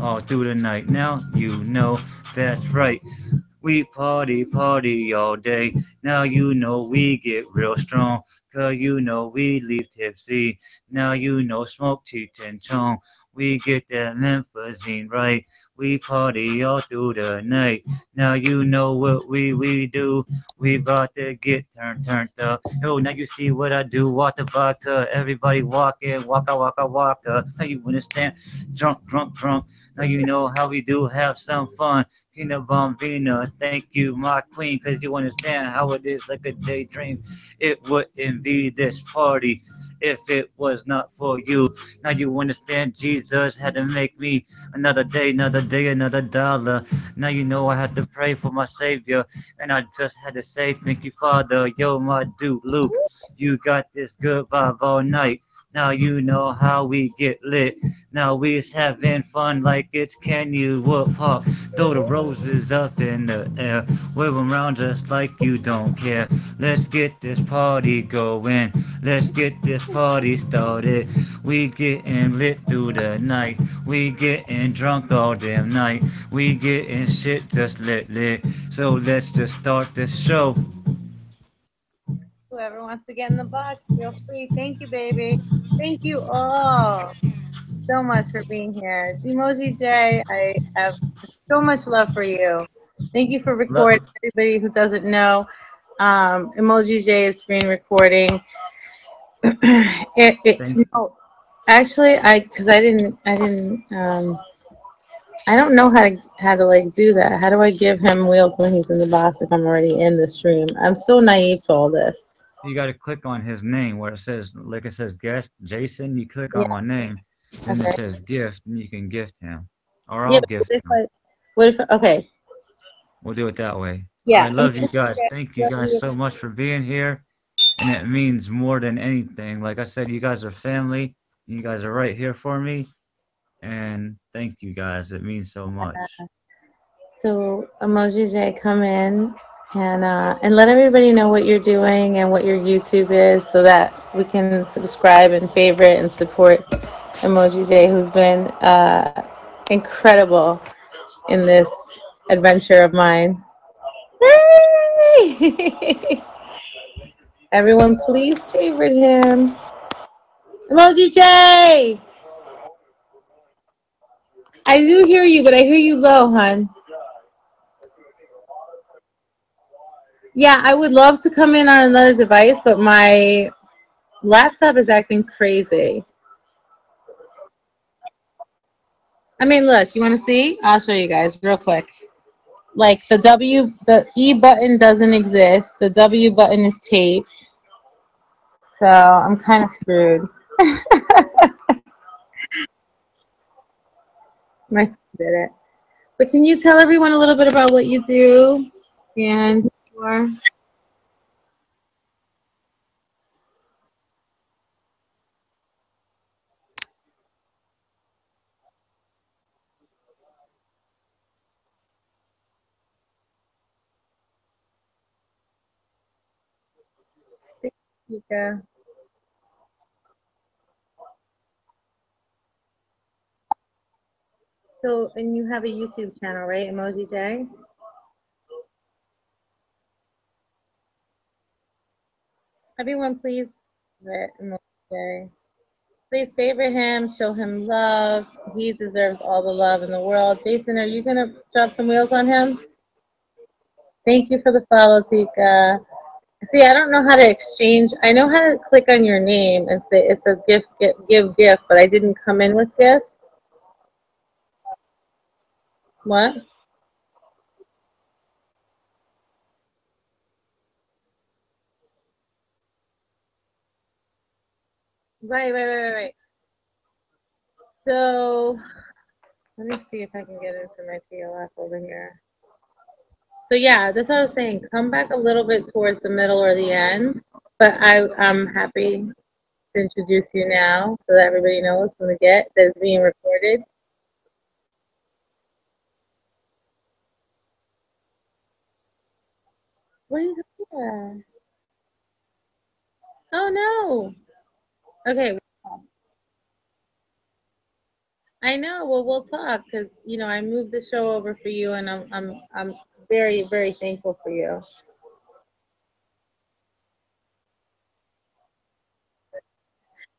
all through the night. Now you know that's right. We party, party all day. Now you know we get real strong. Cause you know we leave tipsy. Now you know smoke Cheech and Chong. We get that lymphazine right. We party all through the night. Now you know what we we do. We about to get turned turned up. Oh, now you see what I do. Walk the vodka. Everybody walking. Waka waka waka. Now you understand? Drunk drunk drunk. Now you know how we do have some fun. Tina Bombina, thank you, my queen, because you understand how it is like a daydream. It wouldn't be this party if it was not for you. Now you understand Jesus had to make me another day, another day, another dollar. Now you know I had to pray for my Savior, and I just had to say thank you, Father. Yo, my dude, Luke, you got this good vibe all night. Now you know how we get lit. Now we's having fun like it's can you whoop hop. Throw the roses up in the air. Wave 'em around just like you don't care. Let's get this party going. Let's get this party started. We getting lit through the night. We getting drunk all damn night. We getting shit just lit lit. So let's just start this show. Whoever wants to get in the box, feel free. Thank you, baby. Thank you all so much for being here. Emoji J, I have so much love for you. Thank you for recording. Everybody who doesn't know, um, Emoji J is screen recording. it, it, you. no, actually, I because I didn't, I didn't, um, I don't know how to how to like do that. How do I give him wheels when he's in the box if I'm already in the stream? I'm so naive to all this. You got to click on his name where it says, like it says guest Jason. You click on my name, and Okay. it says gift, and you can gift him, or I'll Yeah, gift what if him. I, what if okay? We'll do it that way. Yeah. I love you guys. Thank you guys so much for being here, and it means more than anything. Like I said, you guys are family. You guys are right here for me, and thank you guys. It means so much. Uh, so Emoji J, come in and uh, and let everybody know what you're doing and what your YouTube is, so that we can subscribe and favorite and support Emoji J, who's been uh, incredible in this adventure of mine. Everyone, please favorite him. Emoji J. I do hear you, but I hear you low, hon. Yeah, I would love to come in on another device, but my laptop is acting crazy. I mean, look, you want to see? I'll show you guys real quick. Like the W, the E button doesn't exist. The W button is taped. So I'm kind of screwed. My did it. But can you tell everyone a little bit about what you do and you. So, and you have a YouTube channel, right? Emoji J? Everyone, please. Please favorite him, show him love. He deserves all the love in the world. Jason, are you going to drop some wheels on him? Thank you for the follow, Tika. See, I don't know how to exchange. I know how to click on your name and say it's a gift, give, give gift, but I didn't come in with gifts. What? Right, right, right, right. So let me see if I can get into my PLF over here. So yeah, that's what I was saying. Come back a little bit towards the middle or the end, but I I'm happy to introduce you now so that everybody knows from the get that it's being recorded. What you doing? Oh no. Okay. I know. Well, we'll talk because you know I moved the show over for you, and I'm I'm I'm very very thankful for you.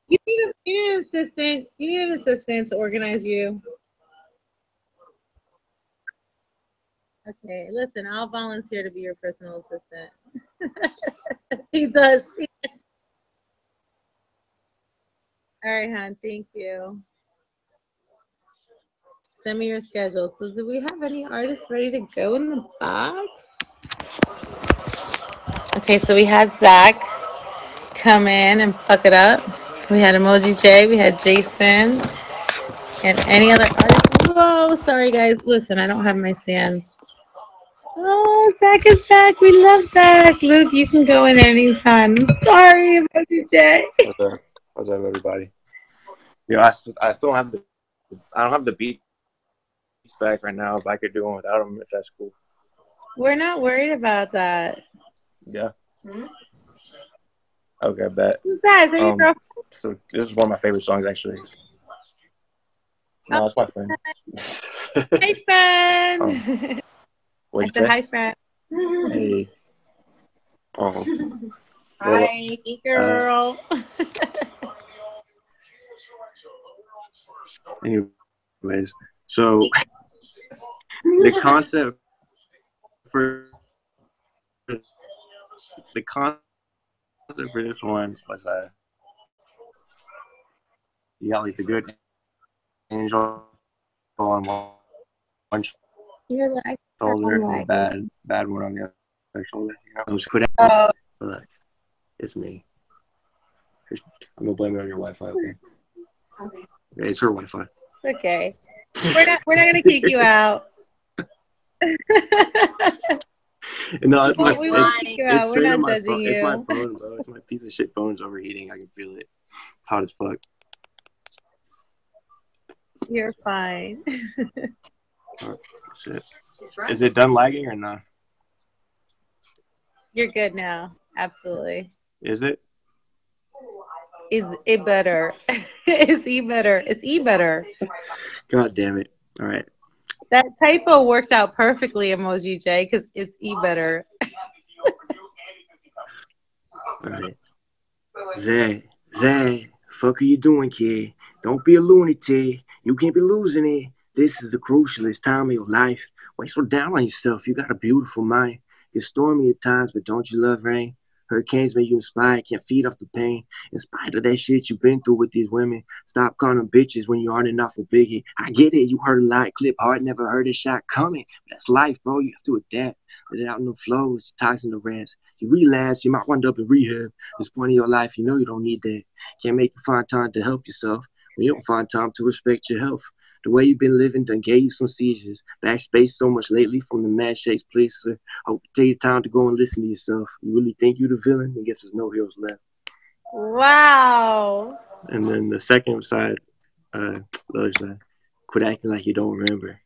You need, a, you need an assistant. You need an assistant to organize you. Okay, listen, I'll volunteer to be your personal assistant. he does. All right, hon. Thank you. Send me your schedule. So, do we have any artists ready to go in the box? Okay, so we had Zach come in and fuck it up. We had Emoji J, we had Jason, and any other artists. Whoa, sorry guys. Listen, I don't have my stand. Oh, Zach is back. We love Zach. Luke, you can go in anytime. I'm sorry, Emoji J. Up? What's up, everybody? Yeah, I still have the I don't have the beats back right now, but I could do one without them if that's cool. We're not worried about that. Yeah. Okay, bet. Who's that? Is that your Um, girlfriend? So this is one of my favorite songs, actually. No, it's my friend. Hi, friend. I said say? hi, friend. Hey. Um, Hi, hey, girl. anyways, so the concept for the concept for this one was uh you got like the good angel on one, shoulder and like the bad bad one on the other shoulder. You know, those put out. oh, Look, it's me. I'm gonna blame it on your Wi-Fi. Okay. Okay, It's her Wi-Fi. it's okay. We're not. We're not gonna kick you out. No, it's my. we it's- won't kick you it's out. We're not my judging phone. It's my phone, bro. It's my piece of shit phone's overheating. I can feel it. It's hot as fuck. You're fine. Oh, shit. Is it done lagging or not? You're good now. Absolutely. Is it? Is it better? it's e better. It's e better. God damn it! All right. That typo worked out perfectly, emoji J, because it's e better. All right. Zay, Zay, fuck are you doing, kid? Don't be a lunatic. You can't be losing it. This is the crucialest time of your life. Why you so down on yourself? You got a beautiful mind. It's stormy at times, but don't you love rain? Hurricanes make you inspired, can't feed off the pain. In spite of that shit you've been through with these women, stop calling them bitches when you aren't enough for biggie. I get it, you heard a lot, clip hard, never heard a shot coming. But that's life, bro. You have to adapt. Let it out in the flows, toxin the rest. You relapse, you might wind up in rehab. This point in your life, you know you don't need that. Can't make you find time to help yourself when you don't find time to respect your health. The way you've been living done gave you some seizures. Backspace so much lately from the mad shapes places. Hope you take time to go and listen to yourself. You really think you're the villain? I guess there's no heroes left. Wow. And then the second side, uh, the other side, quit acting like you don't remember.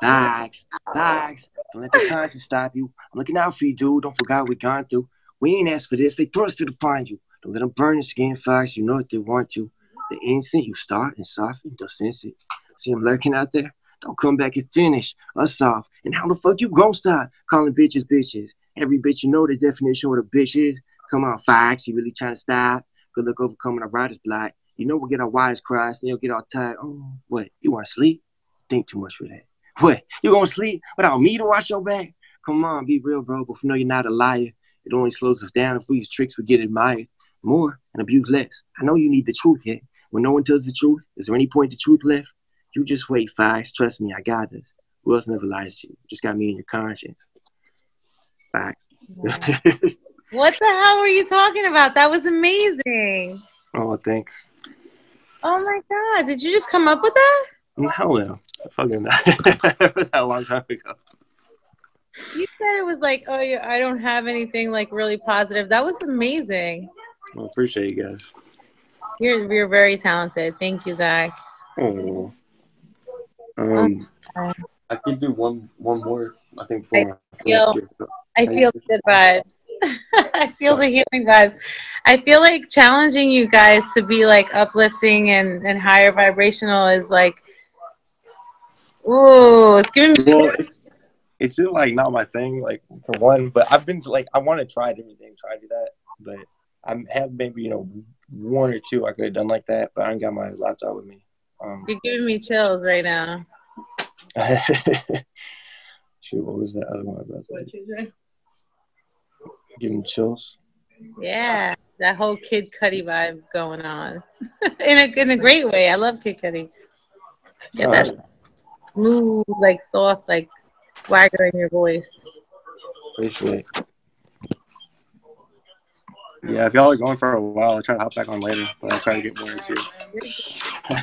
Facts, facts. Don't let the conscience stop you. I'm looking out for you, dude. Don't forget what we gone through. We ain't asked for this. They thrusted upon you. Don't let them burn your skin, facts. You know what they want to. The instant you start and soften, they'll sense it. See them lurking out there? Don't come back and finish us off. And how the fuck you gonna stop calling bitches bitches? Every bitch you know the definition of what a bitch is. Come on, facts. You really trying to stop? Good luck overcoming a writer's block. You know we'll get our wires crossed, and you'll get all tired. Oh, what? You want to sleep? Think too much for that. What? You gonna sleep without me to watch your back? Come on, be real, bro. But if know you're not a liar. It only slows us down if we use tricks we get admired more and abuse less. I know you need the truth yet. When no one tells the truth, is there any point to truth left? You just wait, Facts. Trust me, I got this. Who else never lies to you? Just got me in your conscience. Facts. What the hell were you talking about? That was amazing. oh, thanks. Oh my god, did you just come up with that? Mm, hell no. Fucking that was that a long time ago. You said it was like, oh, yeah, I don't have anything like really positive. That was amazing. Well, appreciate you guys. You're you're very talented. Thank you, Zach. Oh. Um, I could do one one more. I think for feel- I feel the good vibes. I feel the healing vibes. I feel like challenging you guys to be like uplifting and, and higher vibrational is like Ooh, it's giving me. Well, it's it's just like not my thing. Like for one, but I've been like I want to try things, try to do that, but I have maybe you know one or two I could have done like that, but I ain't got my laptop with me. Um, You're giving me chills right now. shoot, what was that other one? I was about to say? Giving chills. Yeah, that whole Kid Cudi vibe going on in a in a great way. I love Kid Cudi. Yeah, All that right. smooth, like soft, like swagger in your voice. Appreciate. it. Yeah, if y'all are going for a while, I'll try to hop back on later, but I'll try to get more into it. Sorry,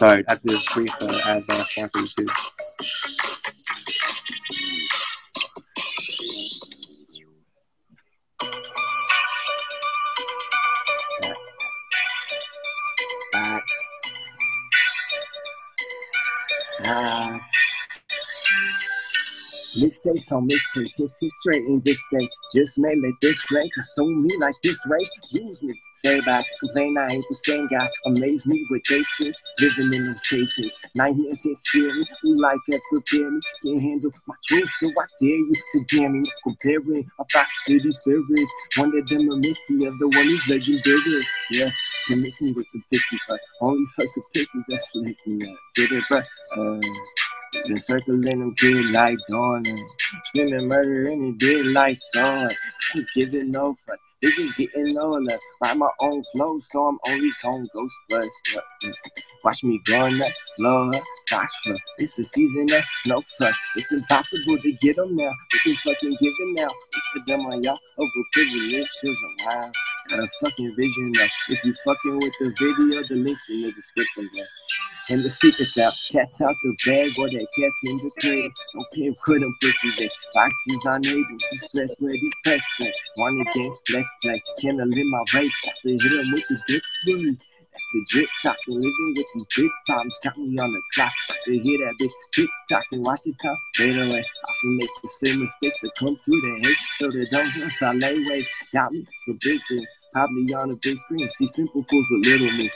i after this brief uh, ad uh, sponsor too. Ah. Mistakes on mistakes, get sit straight in this day. Just may let this flame consume me like this rage. Use me, say bye, complain I ain't the same guy. Amaze me with skills, living in those cages. Nightmares ain't scary, new life had prepared me. Can't handle my truth, so I dare you to dare me. Comparing a fox to these spirits. One of them a miss the other one is legendary. Yeah, she missed me with the pixie fuck. Only fucks the pixie that's lick me up. Did it, but uh. Been circling them good like dawn Screaming murder in the like sun. Ain't giving no fuck. Bitches getting older. Write my own flow, so I'm only gon' ghost but Watch me growing up, Lord, gosh, fuck. It's a season of no fuck. It's impossible to get them now. We can fucking give it now. It's for them on y'all. Overprivileged children, wow. Got a fucking vision. If you fucking with the video, the links in the description, bro. And the secret's out, cats out the bag or that cat's in the crib. Care where them bitches at. Boxes unable to stress where these pests at. Want a game, let's play. Can I live my rape? Got to hit 'em with the big boom. That's the drip talking, living with these big problems. Count me on the clock. They hear that big tick and watch it come fade away. I can make the same mistakes that come to the hate. So they don't I lay way. Got me for big things. Probably on a big screen. See simple fools with little me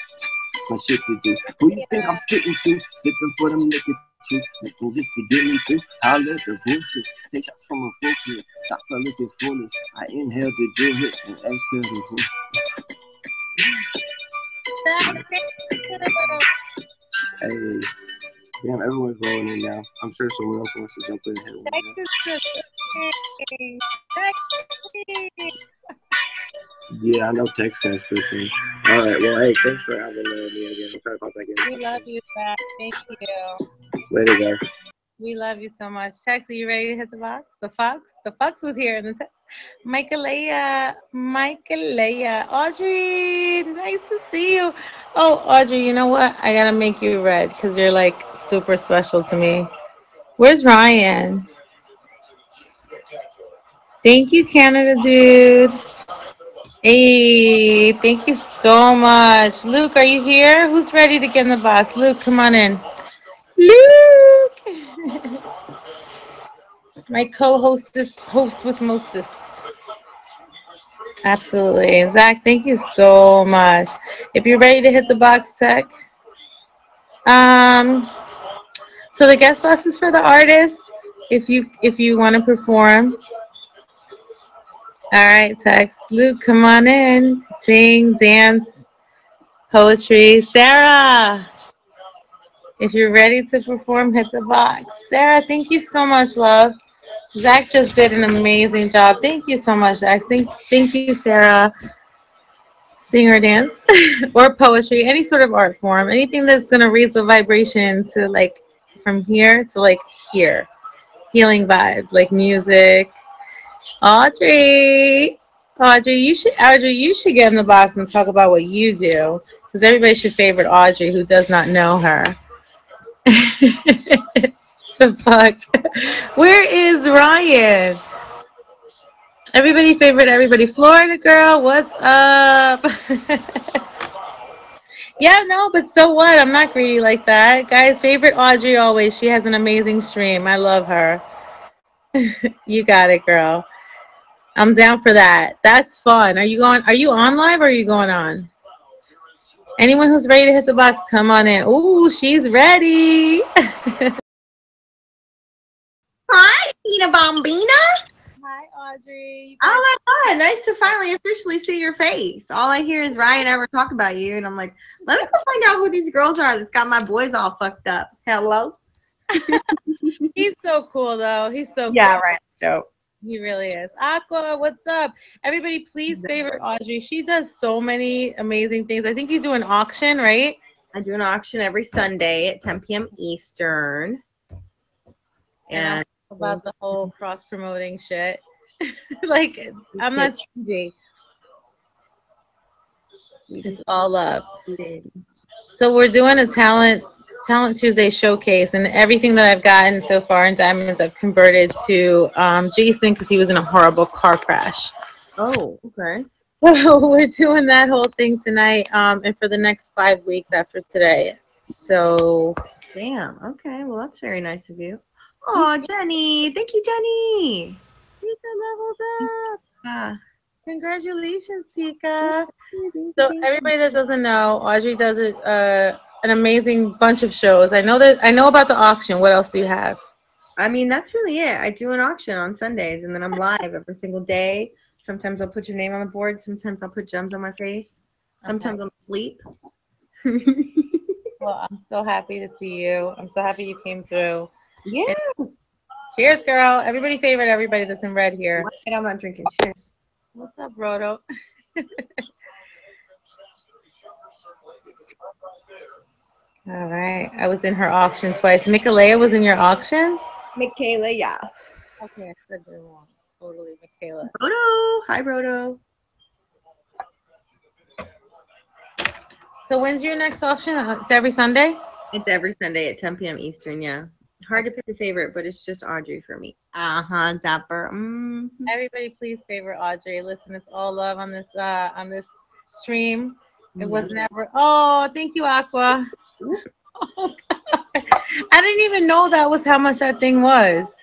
some shit to do. Who you think I'm spitting to? Sipping for them liquor juice. Looking just to get me through. I let the bullshit. Take shots from a full clip. Shots are looking foolish. I inhale the drill hit and exhale the bullshit. Hey, damn, everyone's rolling in now. I'm sure someone else wants to jump in and hit one. Yeah, I know text spit me. All right, well, hey, thanks for having me again. I'll try to pop back in. We love you, Zach. Thank you. Later, guys. We love you so much. Tex, are you ready to hit the box? The fox? The fox was here in the text. Audrey, nice to see you. Oh, Audrey, you know what? I gotta make you red because you're like super special to me. Where's Ryan? Thank you, Canada dude. Hey, thank you so much. Luke, are you here? Who's ready to get in the box? Luke, come on in. Luke! My co-hostess, host with Moses. Absolutely. Zach, thank you so much. If you're ready to hit the box, Tech. Um, so the guest box is for the artists. If you if you want to perform. All right, Tex. Luke, come on in. Sing, dance, poetry. Sarah, if you're ready to perform, hit the box. Sarah, thank you so much, love. Zach just did an amazing job. Thank you so much, Zach. Thank, thank you, Sarah. Sing or dance or poetry, any sort of art form, anything that's going to raise the vibration to like from here to like here. Healing vibes, like music. Audrey, Audrey, you should Audrey, you should get in the box and talk about what you do, because everybody should favorite Audrey who does not know her. the fuck? Where is Ryan? Everybody favorite everybody. Florida girl, what's up? yeah, no, but so what? I'm not greedy like that. Guys, favorite Audrey always. She has an amazing stream. I love her. you got it, girl. I'm down for that. That's fun. Are you going are you on live or are you going on? Anyone who's ready to hit the box, come on in. Ooh, she's ready. Hi, Tina Bombina. Hi, Audrey. Oh my god, nice to finally officially see your face. All I hear is Ryan ever talk about you, and I'm like, let me go find out who these girls are that's got my boys all fucked up. Hello? He's so cool, though. He's so Yeah, cool. right. Dope. He really is. Aqua, what's up? Everybody, please favorite Audrey. She does so many amazing things. I think you do an auction, right? I do an auction every Sunday at 10 p.m. Eastern. Yeah. And About the whole cross promoting shit. like, I'm not cheesy. It's all up. Mm. So we're doing a talent talent Tuesday showcase, and everything that I've gotten so far in diamonds, I've converted to um, Jason because he was in a horrible car crash. Oh, okay. So we're doing that whole thing tonight, um, and for the next five weeks after today. So Damn. Okay. Well, that's very nice of you. Oh, Jenny. Thank you, Jenny. Tika leveled up. Ah, Congratulations, Tika. So everybody that doesn't know, Audrey does it, uh, an amazing bunch of shows. I know that I know about the auction. What else do you have? I mean, that's really it. I do an auction on Sundays, and then I'm live every single day. Sometimes I'll put your name on the board. Sometimes I'll put gems on my face. Sometimes I'm asleep. Well, I'm so happy to see you. I'm so happy you came through. yes. Cheers, girl. Everybody favorite everybody that's in red here. Wait, I'm not drinking. Cheers. What's up, Roto? All right. I was in her auction twice. Michaela was in your auction? Michaela, yeah. Okay, I said it wrong. Totally, Michaela. Roto. Hi, Roto. So when's your next auction? Uh, It's every Sunday? It's every Sunday at 10 p.m. Eastern, yeah. Hard to pick a favorite, but it's just Audrey for me. Uh huh, Zapper. Mm. Everybody, please favorite Audrey. Listen, it's all love on this uh on this stream. It was never. Oh, thank you, Aqua. Oh, I didn't even know that was how much that thing was.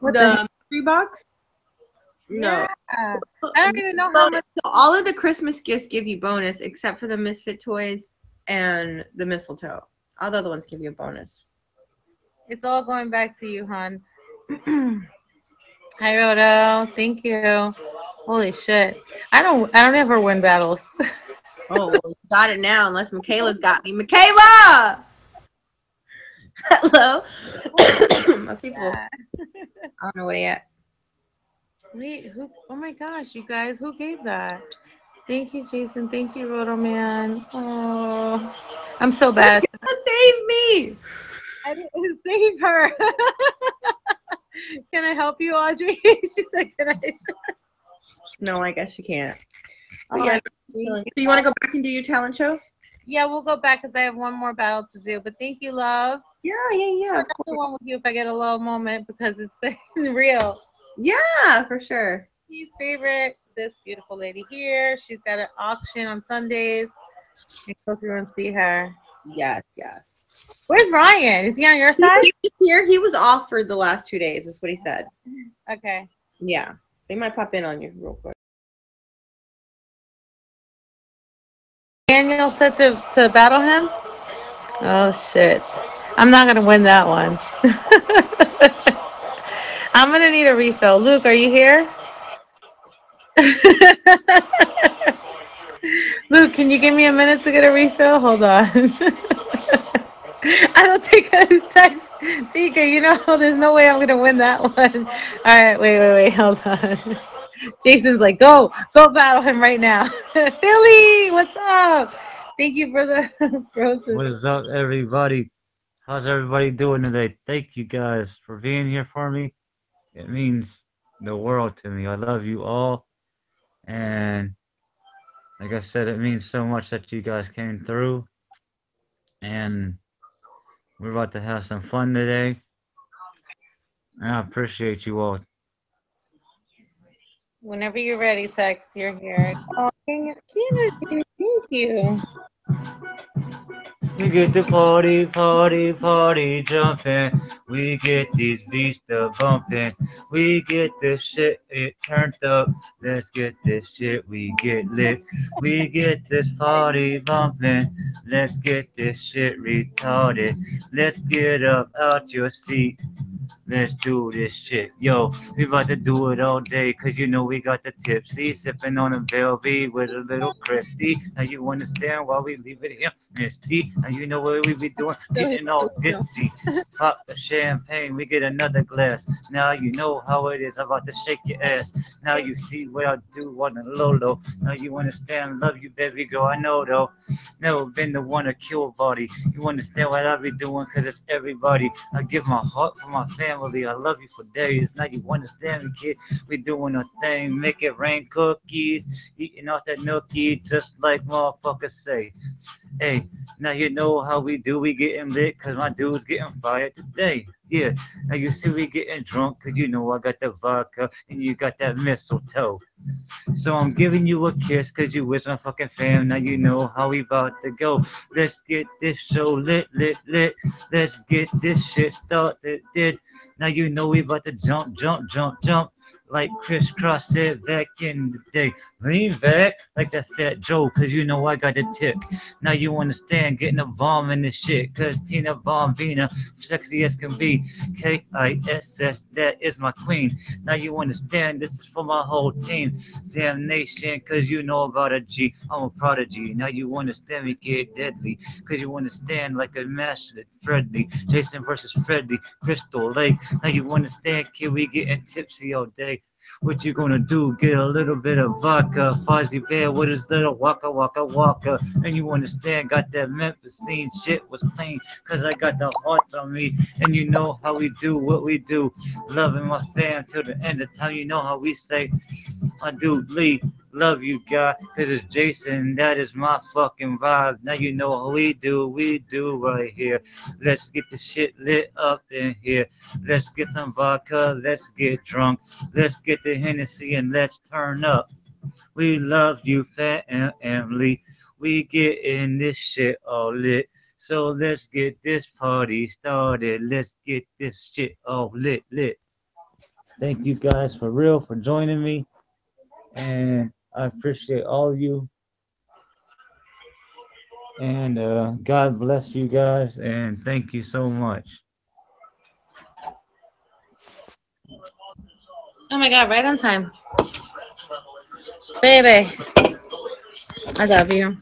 What the the three box? No. Yeah. I don't even know how much. So all of the Christmas gifts give you bonus except for the Misfit toys and the mistletoe. All the other ones give you a bonus. It's all going back to you, hon. Hi, Roto. Thank you. Holy shit. I don't. I don't ever win battles. Oh, well, you got it now, unless Michaela's got me. Michaela! Hello? My people. I don't know where they at. Wait, who? Oh my gosh, you guys, who gave that? Thank you, Jason. Thank you, Roto Man. Oh, I'm so bad. Save me! I didn't save her. Can I help you, Audrey? she said, "Can I?" No, I guess you can't. Oh, But yeah, so you want to go back and do your talent show? yeah, we'll go back because I have one more battle to do. But thank you, love. Yeah, yeah, yeah. Do one with you if I get a low moment because it's been real. Yeah, for sure. His favorite, this beautiful lady here. She's got an auction on Sundays. You go through and see her. Yes, yes. Where's Ryan? Is he on your He side? was here. He was off for the last two days. Is what he said. Okay. Yeah. So he might pop in on you real quick. Daniel said to, to battle him? Oh shit. I'm not gonna win that one. I'm gonna need a refill. Luke, are you here? Luke, can you give me a minute to get a refill? Hold on. I don't think I text Tika, you know, there's no way I'm gonna win that one. All right, wait, wait, wait, hold on. Jason's like, go, go battle him right now. Philly, what's up? Thank you for the roses. What is up, everybody? How's everybody doing today? Thank you guys for being here for me. It means the world to me. I love you all. And like I said, it means so much that you guys came through. And we're about to have some fun today. And I appreciate you all. Whenever you're ready, Tex, you're here. Thank you. We get the party, party, party jumping. We get these beats to bumping. We get this shit it turned up. Let's get this shit. We get lit. We get this party bumping. Let's get this shit retarded. Let's get up out your seat. Let's do this shit. Yo, we about to do it all day, cause you know we got the tipsy, sipping on a Velvet with a little Christy. Now you understand why we leave it here, Misty. Now you know what we be doing, getting all tipsy. Pop the champagne, we get another glass. Now you know how it is, I'm about to shake your ass. Now you see what I do on low low. Now you understand, love you, baby girl. I know though. Never been the one to kill a body. You understand what I be doing, cause it's everybody. I give my heart for my family. I love you for days. Now you understand kid. We doing a thing, make it rain cookies, eating off that nookie, just like motherfuckers say. Hey, now you know how we do. We getting lit, cause my dude's getting fired today. Yeah, now you see we getting drunk, cause you know I got the vodka and you got that mistletoe. So I'm giving you a kiss, cause you was my fucking fam. Now you know how we about to go. Let's get this show lit, lit, lit. Let's get this shit started. Now you know we about to jump, jump, jump, jump. Like Kris Kross said back in the day. Lean back like that fat Joe, cause you know I got the tick. Now you understand getting a bomb in this shit, cause Tina Bombina, sexy as can be. K-I-S-S, that is my queen. Now you understand this is for my whole team. Damn nation, cause you know about a G. I'm a prodigy. Now you understand me get deadly. Cause you understand like a master Freddy. Jason versus Freddy. Crystal Lake. Now you understand, kid, we getting tipsy all day. What you gonna do? Get a little bit of vodka, Fozzie Bear with his little waka waka waka. And you understand, got that Memphis scene shit was clean, cause I got the hearts on me. And you know how we do what we do. Loving my fam till the end of time. You know how we say, I do Lee, love you guy, cause it's Jason, that is my fucking vibe. Now you know what we do, we do right here. Let's get the shit lit up in here. Let's get some vodka, let's get drunk. Let's get the Hennessy and let's turn up. We love you, fat and Emily. We get in this shit all lit. So let's get this party started. Let's get this shit all lit, lit. Thank you guys for real for joining me. And I appreciate all of you. And uh, God bless you guys. And thank you so much. Oh my god, right on time. Baby. I love you.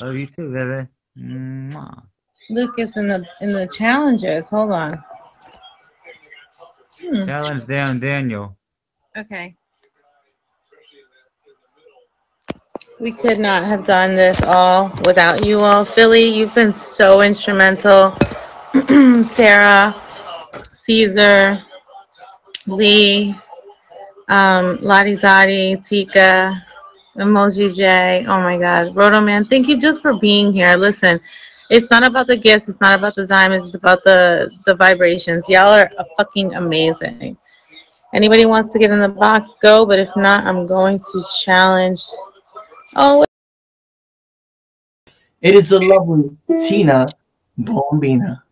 Love you too, baby. Mwah. Lucas in the in the challenges. Hold on. Hmm. Challenge down, Daniel. Okay. We could not have done this all without you all. Philly, you've been so instrumental. Sarah, Caesar, Lee, um, Lottie Tika, Emoji J. Oh my God. Roto Man, thank you just for being here. Listen, it's not about the gifts, it's not about the diamonds, it's about the, the vibrations. Y'all are fucking amazing. Anybody wants to get in the box, go. But if not, I'm going to challenge. Oh, It is the lovely Tina Bombina.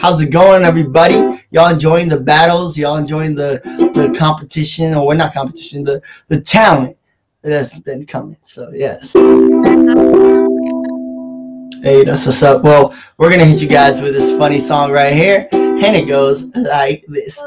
How's it going, everybody? Y'all enjoying the battles? Y'all enjoying the the competition, or well, not competition, the the talent that's been coming. So yes. Hey, that's what's up. Well, we're gonna hit you guys with this funny song right here, and it goes like this.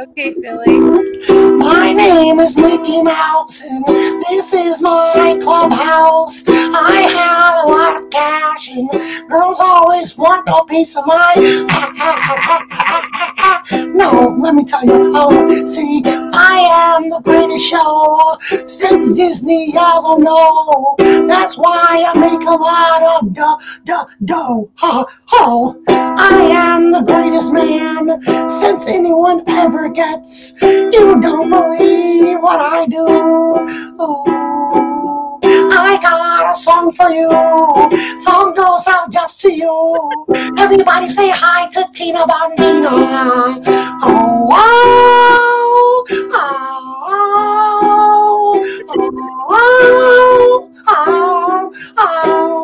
Okay, Philly. My name is Mickey Mouse, and this is my clubhouse. I have a lot of cash, and girls always want a piece of mine. No, let me tell you, oh, see, I am the greatest show since Disney. I don't know. That's why I make a lot of dough, dough, dough. Ha, ho. I am the greatest man since anyone ever gets. You don't believe what I do. Ooh, I got a song for you. Song goes out just to you. Everybody say hi to Tina Bombina. Oh, oh, oh, oh, oh, oh, oh.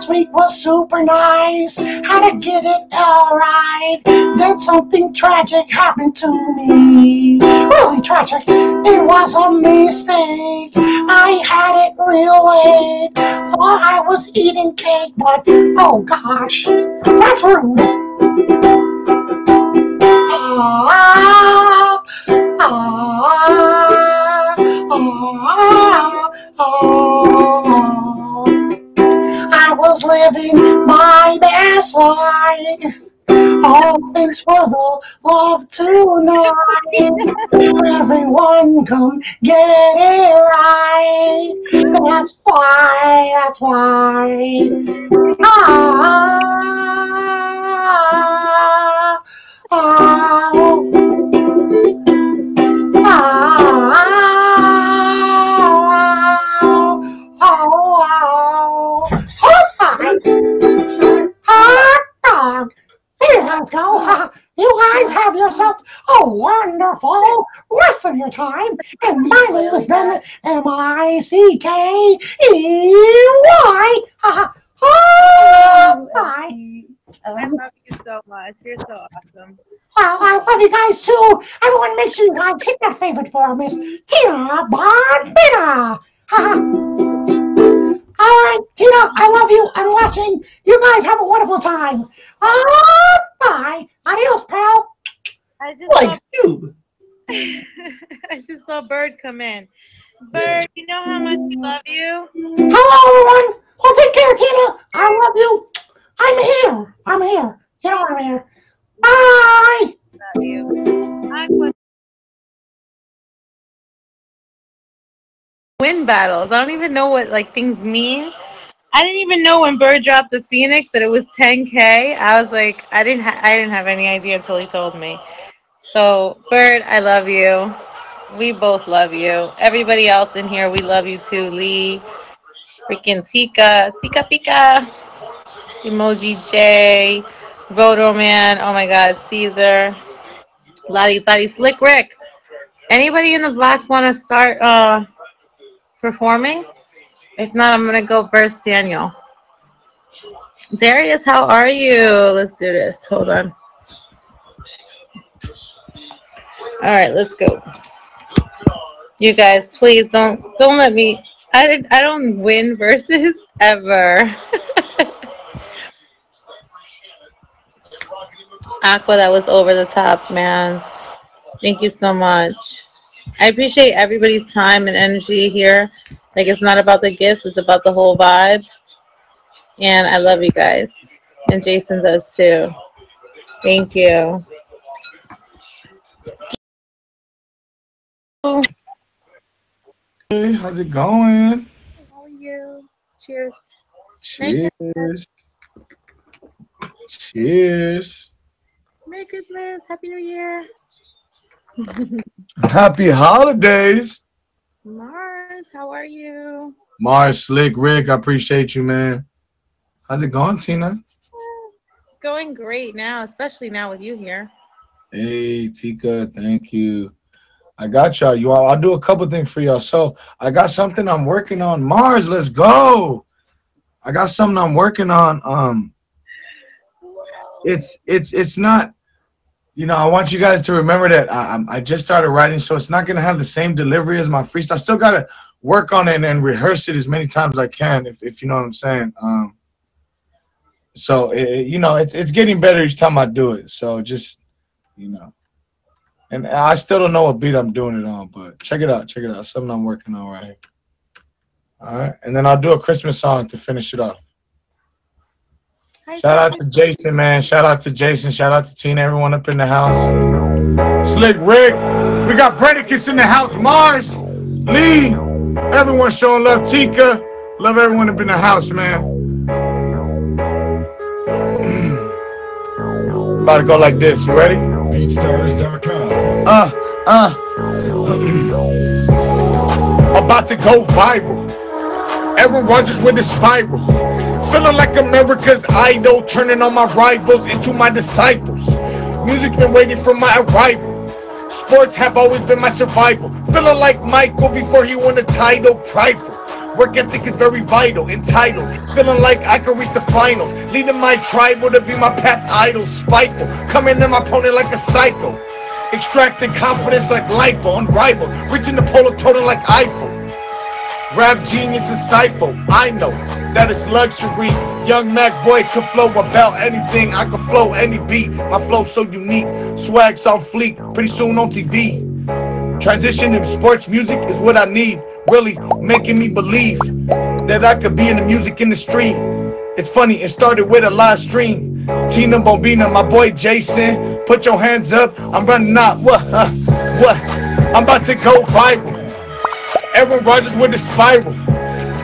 Last week was super nice. Had to get it all right. Then something tragic happened to me. Really tragic. It was a mistake. I had it real late. Thought I was eating cake, but oh gosh, that's rude. Ah, ah, ah, ah, ah. Was living my best life. All things for the love tonight. Everyone come get it right. That's why, that's why. Ah, Go. You guys have yourself a wonderful rest of your time. And my name has been M-I-C-K-E-Y. Ha, ha. Bye. I love you so much. You're so awesome. Well, I love you guys too. Everyone, make sure you guys hit that favorite for Miss Tina Barbina. Ha. All right, Tina, I love you. I'm watching. You guys have a wonderful time. Ah, bye. Adios, pal. I just Like Scoob. I just saw Bird come in. Bird, you know how much we love you. Hello, everyone. Well, take care, Tina. I love you. I'm here. I'm here. You know I'm here. Bye. Love you. Aqua. Win battles. I don't even know what like things mean. I didn't even know when Bird dropped the Phoenix that it was 10k. I was like, I didn't, ha- I didn't have any idea until he told me. So Bird, I love you. We both love you. Everybody else in here, we love you too. Lee, freaking Tika, Tika Pika, Emoji J, Roto Man. Oh my God, Caesar, Lottie Lottie Slick Rick. Anybody in the box want to start uh, performing? If not, I'm gonna go first, Daniel. Darius, how are you? Let's do this. Hold on. All right, let's go. You guys, please don't don't let me. I I don't win versus ever. Aqua, that was over the top, man. Thank you so much. I appreciate everybody's time and energy here. Like it's not about the gifts, it's about the whole vibe. And I love you guys. And Jason does too. Thank you. Hey, how's it going? How are you? Cheers. Cheers. Cheers. Merry Christmas. Happy New Year. Happy holidays. Mars, how are you? Mars, Slick, Rick, I appreciate you, man. How's it going, Tina? Going great now, especially now with you here. Hey, Tika, thank you. I got y'all. You all, I'll do a couple things for y'all. So I got something I'm working on. Mars, let's go. I got something I'm working on. Um, it's it's it's not. You know, I want you guys to remember that I, I just started writing, so it's not gonna have the same delivery as my freestyle. I still gotta work on it and rehearse it as many times as I can, if if you know what I'm saying. Um, so it, you know, it's it's getting better each time I do it. So just you know. And I still don't know what beat I'm doing it on, but check it out, check it out. Something I'm working on right here. All right, and then I'll do a Christmas song to finish it off. Shout out to Jason, man. Shout out to Jason. Shout out to Tina. Everyone up in the house. Slick Rick. We got Predicus in the house. Mars. Lee. Everyone showing love. Tika. Love everyone up in the house, man. About to go like this. You ready? BeatStars.com. Uh, uh. About to go viral. Aaron Rodgers with a spiral. Feeling like America's idol, turning all my rivals into my disciples. Music's been waiting for my arrival. Sports have always been my survival. Feeling like Michael before he won a title. Prideful. Work ethic is very vital, entitled. Feeling like I could reach the finals. Leading my tribal to be my past idol. Spiteful. Coming in my opponent like a psycho. Extracting confidence like lipo, unrivaled. Reaching the pole of total like Eiffel. Rap genius and cypher. I know that it's luxury. Young Mac boy could flow about anything. I could flow any beat. My flow so unique. Swag's on fleek. Pretty soon on TV. Transition in sports music is what I need. Really making me believe that I could be in the music industry. It's funny, it started with a live stream. Tina Bombina, my boy Jason, put your hands up. I'm running out. What? Huh? What? I'm about to go viral. Aaron Rodgers with a spiral.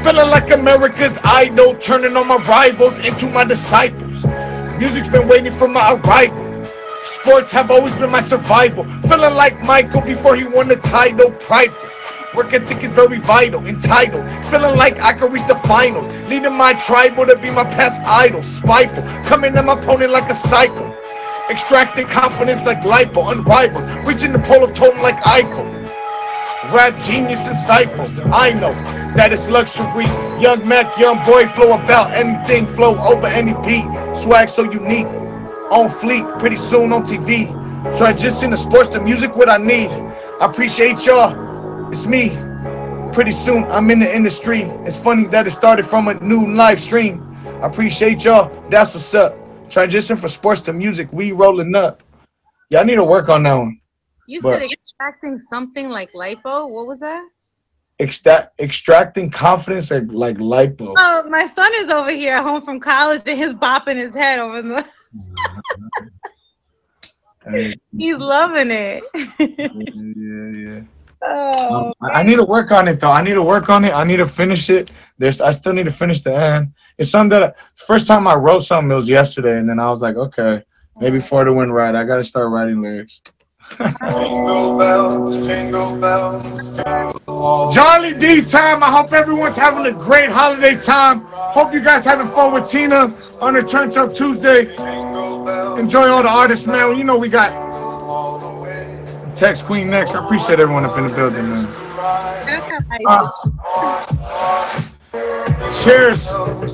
Feeling like America's idol, turning all my rivals into my disciples. Music's been waiting for my arrival. Sports have always been my survival. Feeling like Michael before he won the title. Prideful. Work ethic is very vital, entitled. Feeling like I could reach the finals. Leading my tribal to be my past idol. Spiteful. Coming at my opponent like a cycle. Extracting confidence like lipo, unrivaled. Reaching the pole of total like Eiffel. Rap genius and cypher. I know that it's luxury. Young Mac, young boy, flow about anything, flow over any beat. Swag so unique. On fleek, pretty soon on TV. So I just Transition to sports to music, what I need. I appreciate y'all. It's me. Pretty soon I'm in the industry. It's funny that it started from a new live stream. I appreciate y'all. That's what's up. Transition from sports to music. We rolling up. Y'all need to work on that one. You But- said extracting something like lipo. What was that? Extra- extracting confidence like, like lipo. Oh, my son is over here at home from college and he's bopping his head over the. He's loving it. yeah, yeah. oh, Um, I I need to work on it though. I need to work on it. I need to finish it. There's I still need to finish the end. It's something that first time I wrote something it was yesterday, and then I was like, okay, maybe for the win right, I gotta start writing lyrics. Jingle bells, jingle bells, jingle all Jolly D time. I hope everyone's having a great holiday time. Hope you guys having fun with Tina on the Turn Up Tuesday. Enjoy all the artists, man. You know we got all the way. Tex Queen next. I appreciate everyone up in the building, man. that's how I Uh, cheers,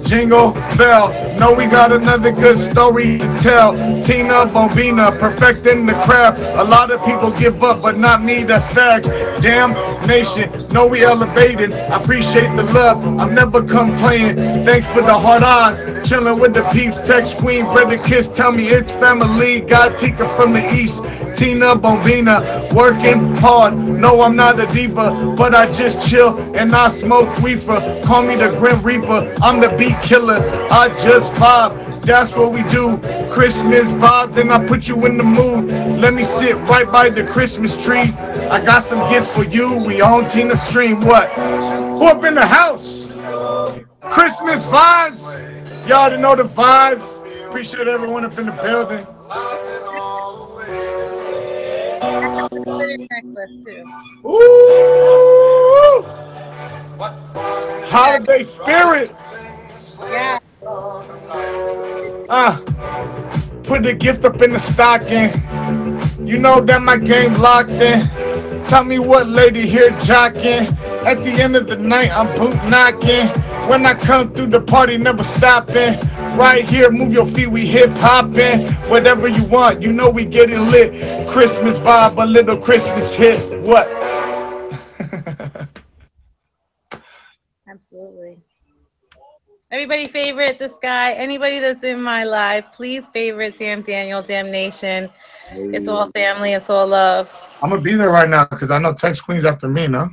jingle bell. Know we got another good story to tell. Tina Bombina perfecting the craft. A lot of people give up, but not me. That's facts. Damn nation, know we elevating. I appreciate the love. I'm never complaining. Thanks for the hard eyes. Chilling with the peeps. Tex Queen, brother kiss. Tell me it's family. Got Tika from the east. Tina Bombina working hard. No, I'm not a diva, but I just chill and I smoke reefer. Call me the Grim Reaper. I'm the beat killer. I just vibe. That's what we do. Christmas vibes, and I put you in the mood. Let me sit right by the Christmas tree. I got some gifts for you. We on Tina Stream. What? Who up in the house? Christmas vibes. Y'all already know the vibes. Appreciate everyone up in the building. have a glitter necklace too. Ooh! Holiday spirit. Yeah. Uh, put the gift up in the stocking. You know that my game locked in. Tell me what lady here jocking. At the end of the night, I'm boot knocking. When I come through the party, never stopping. Right here, move your feet, we hip hopping. Whatever you want, you know we getting lit. Christmas vibe, a little Christmas hit. What? Absolutely. Everybody favorite this guy. Anybody that's in my life, please favorite Sam Daniel Damnation. It's all family. It's all love. I'm gonna be there right now because I know Tex Queen's after me, no?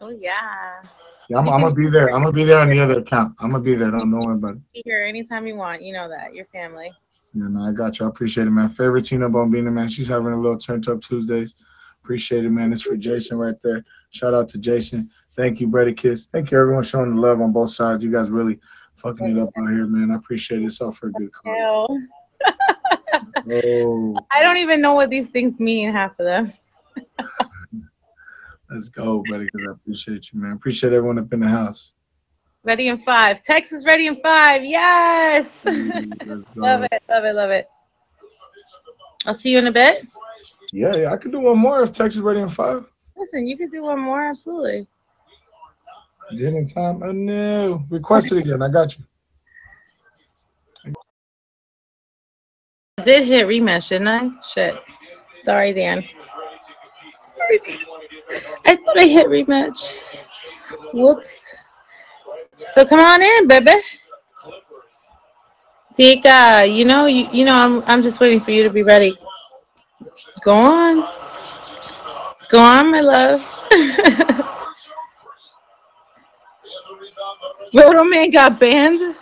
Oh yeah. Yeah, I'm, I'm gonna be there. I'm gonna be there on the other account. I'm gonna be there. Don't, about it. Be here anytime you want. You know that. Your family. Yeah, no, I got you. I appreciate it, man. Favorite Tina Bombina, man. She's having a little turned up Tuesdays. Appreciate it, man. It's for Jason right there. Shout out to Jason. Thank you, Brady Kiss. Thank you, everyone showing the love on both sides. You guys really fucking it up out here, man. I appreciate it. It's all for a good cause. Oh, I don't even know what these things mean. Half of them. let's go, buddy, because I appreciate you, man. Appreciate everyone up in the house. Ready in five. Texas ready in five. Yes. Love it. Love it. Love it. I'll see you in a bit. Yeah, yeah, I could do one more if Texas ready in five. Listen, you can do one more. Absolutely. Did in time? Oh no. Request it again. I got you. I did hit rematch, didn't I? Shit. Sorry, Dan. Sorry, Dan. I thought I hit rematch. Whoops. So come on in, baby. Tika, you know, you, you know, I'm I'm just waiting for you to be ready. Go on. Go on, my love. Roto Man got banned.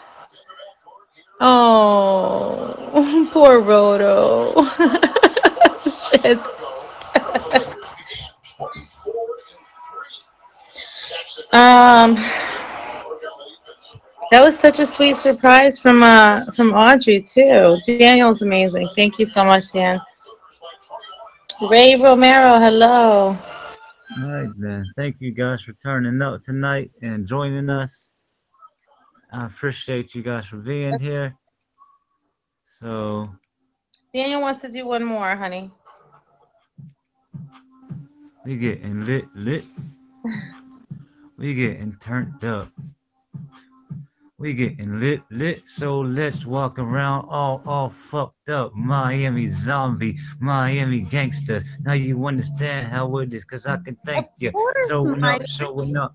Oh, poor Roto. Shit. um, that was such a sweet surprise from uh from Audrey too. Daniel's amazing. Thank you so much, Dan. Ray Romero, hello. All right, then. Thank you guys for turning up tonight and joining us. I appreciate you guys for being here. So, Daniel wants to do one more, honey. we getting lit, lit. We getting turned up. We getting lit, lit. So let's walk around all, all fucked up. Miami zombie, Miami gangster. Now you understand how it is, cause I can thank you. Showing Mike. up, showing up.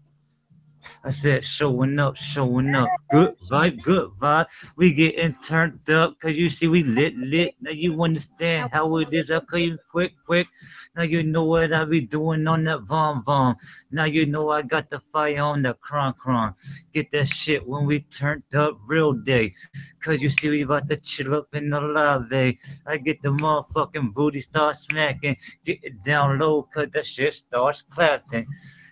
I said showing up, showing up. Good vibe, good vibe. We getting turned up, cause you see we lit, lit. Now you understand how it is. I call you quick, quick. Now you know what I be doing on that bomb bomb. Now you know I got the fire on the cron cron. Get that shit when we turned up real day. Cause you see we about to chill up in the lobby. I get the motherfucking booty start smacking. Get it down low cause the shit starts clapping.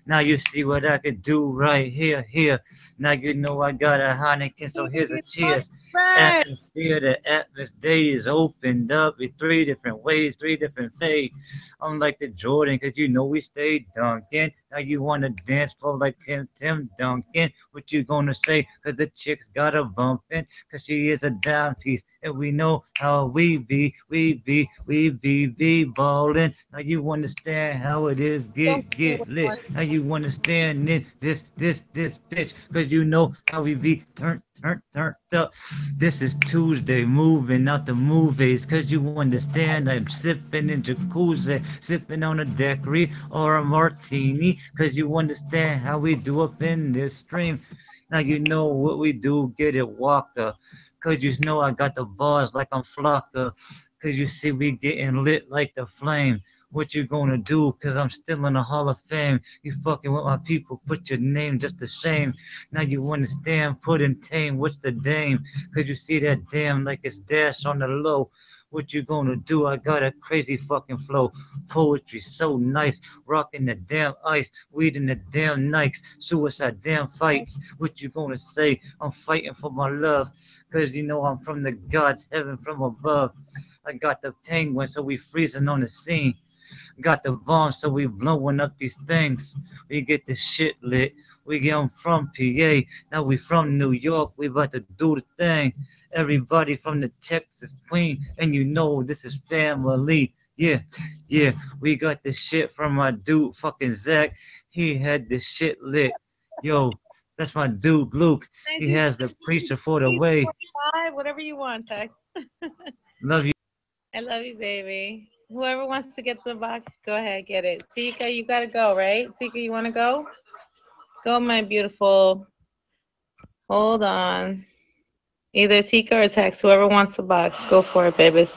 Now you see what I could do right here, here. Now you know I got a Heineken, so here's a cheers. Atmosphere, the atmosphere is opened up in three different ways, three different fades. I'm like the Jordan, cause you know we stay dunking. Now you wanna dance floor like Tim Tim Duncan. What you gonna say? Cause the chick's got a bumpin', cause she is a dime piece. And we know how we be, we be, we be, be ballin'. Now you understand how it is, get, get lit. Now you understand this, this, this, this bitch, cause you know how we be turned, turned, turned up. This is Tuesday, moving out the movies, cause you understand I'm sipping in jacuzzi, sipping on a daiquiri or a martini, cause you understand how we do up in this stream. Now you know what we do, get it Walker, cause you know I got the bars like I'm Flocka, cause you see we getting lit like the flame. What you gonna do? Cause I'm still in the Hall of Fame. You fucking with my people, put your name just the shame. Now you understand, put in tame, what's the dame? Cause you see that damn like it's dash on the low. What you gonna do? I got a crazy fucking flow. Poetry so nice. Rocking the damn ice. Weed in the damn nights. Suicide damn fights. What you gonna say? I'm fighting for my love. Cause you know I'm from the gods, heaven from above. I got the penguin, so we freezing on the scene. Got the bomb, so we blowing up these things. We get the shit lit. We get get 'em from PA. Now we from New York. We about to do the thing. Everybody from the Texas Queen, and you know this is family. Yeah, yeah. We got the shit from my dude, fucking Zach. He had the shit lit. Yo, that's my dude, Luke. He has the preacher for the way. Whatever you want, Tex. Love you. I love you, baby. Whoever wants to get the box, go ahead, get it. Tika, you gotta go, right? Tika, you wanna go? Go, my beautiful. Hold on. Either Tika or Tex, whoever wants the box, go for it, babies.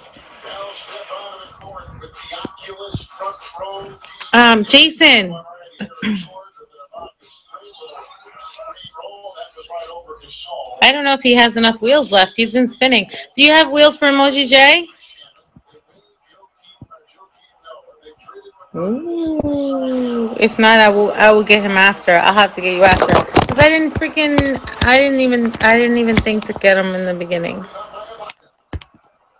Um, Jason. I don't know if he has enough wheels left. He's been spinning. Do you have wheels for Emoji J? Ooh. If not, I will. I will get him after. I'll have to get you after. Cause I didn't freaking. I didn't even. I didn't even think to get him in the beginning.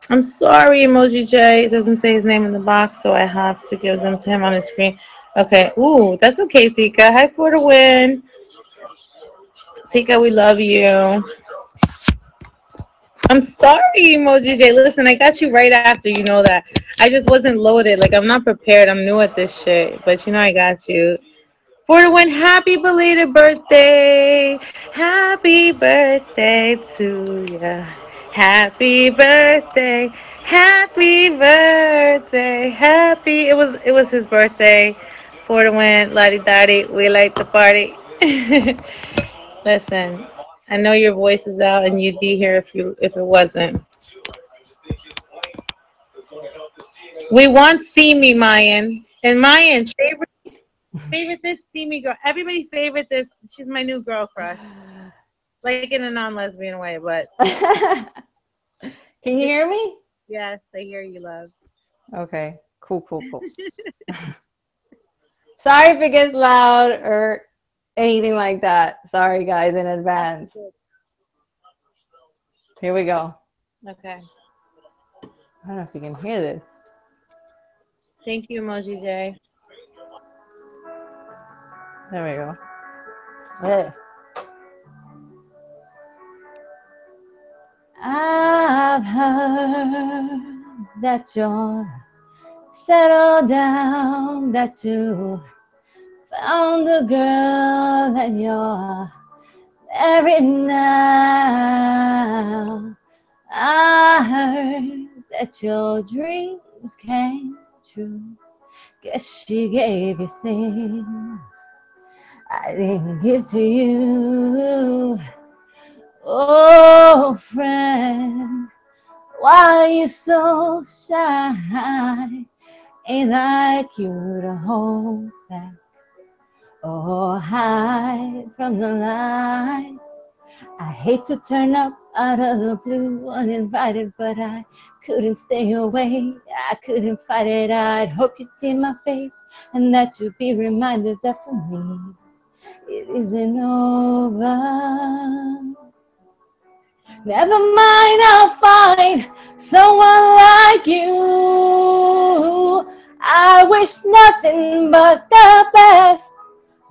I'm sorry, Emoji J. It doesn't say his name in the box, so I have to give them to him on his screen. Okay. Ooh, that's okay, Tika. Hi for the win. Tika, we love you. I'm sorry, Emoji J. Listen, I got you right after. You know that. I just wasn't loaded. Like I'm not prepared. I'm new at this shit. But you know I got you. For the win, happy belated birthday. Happy birthday to ya. Happy birthday. Happy birthday. Happy. It was it was his birthday. For the win, Lottie Dottie. We like to party. Listen, I know your voice is out and you'd be here if you if it wasn't. We want see me, Mayan. And Mayan, favorite favorite this see me girl. Everybody favorite this. She's my new girl crush. Like in a non-lesbian way, but Can you hear me? yes, I hear you, love. Okay. Cool, cool, cool. Sorry if it gets loud or anything like that. Sorry, guys, in advance. Here we go. Okay. I don't know if you can hear this. Thank you, Emoji J. There we go. Hey. I've heard that you're settled down, that you found the girl and you're married now. I heard that your dreams came true. Guess she gave you things I didn't give to you. Oh, friend, why are you so shy? Ain't like you to hold back or hide from the light. I hate to turn up out of the blue uninvited, but I couldn't stay away. I couldn't fight it. I'd hope you'd see my face and that you'd be reminded that for me it isn't over. Never mind, I'll find someone like you. I wish nothing but the best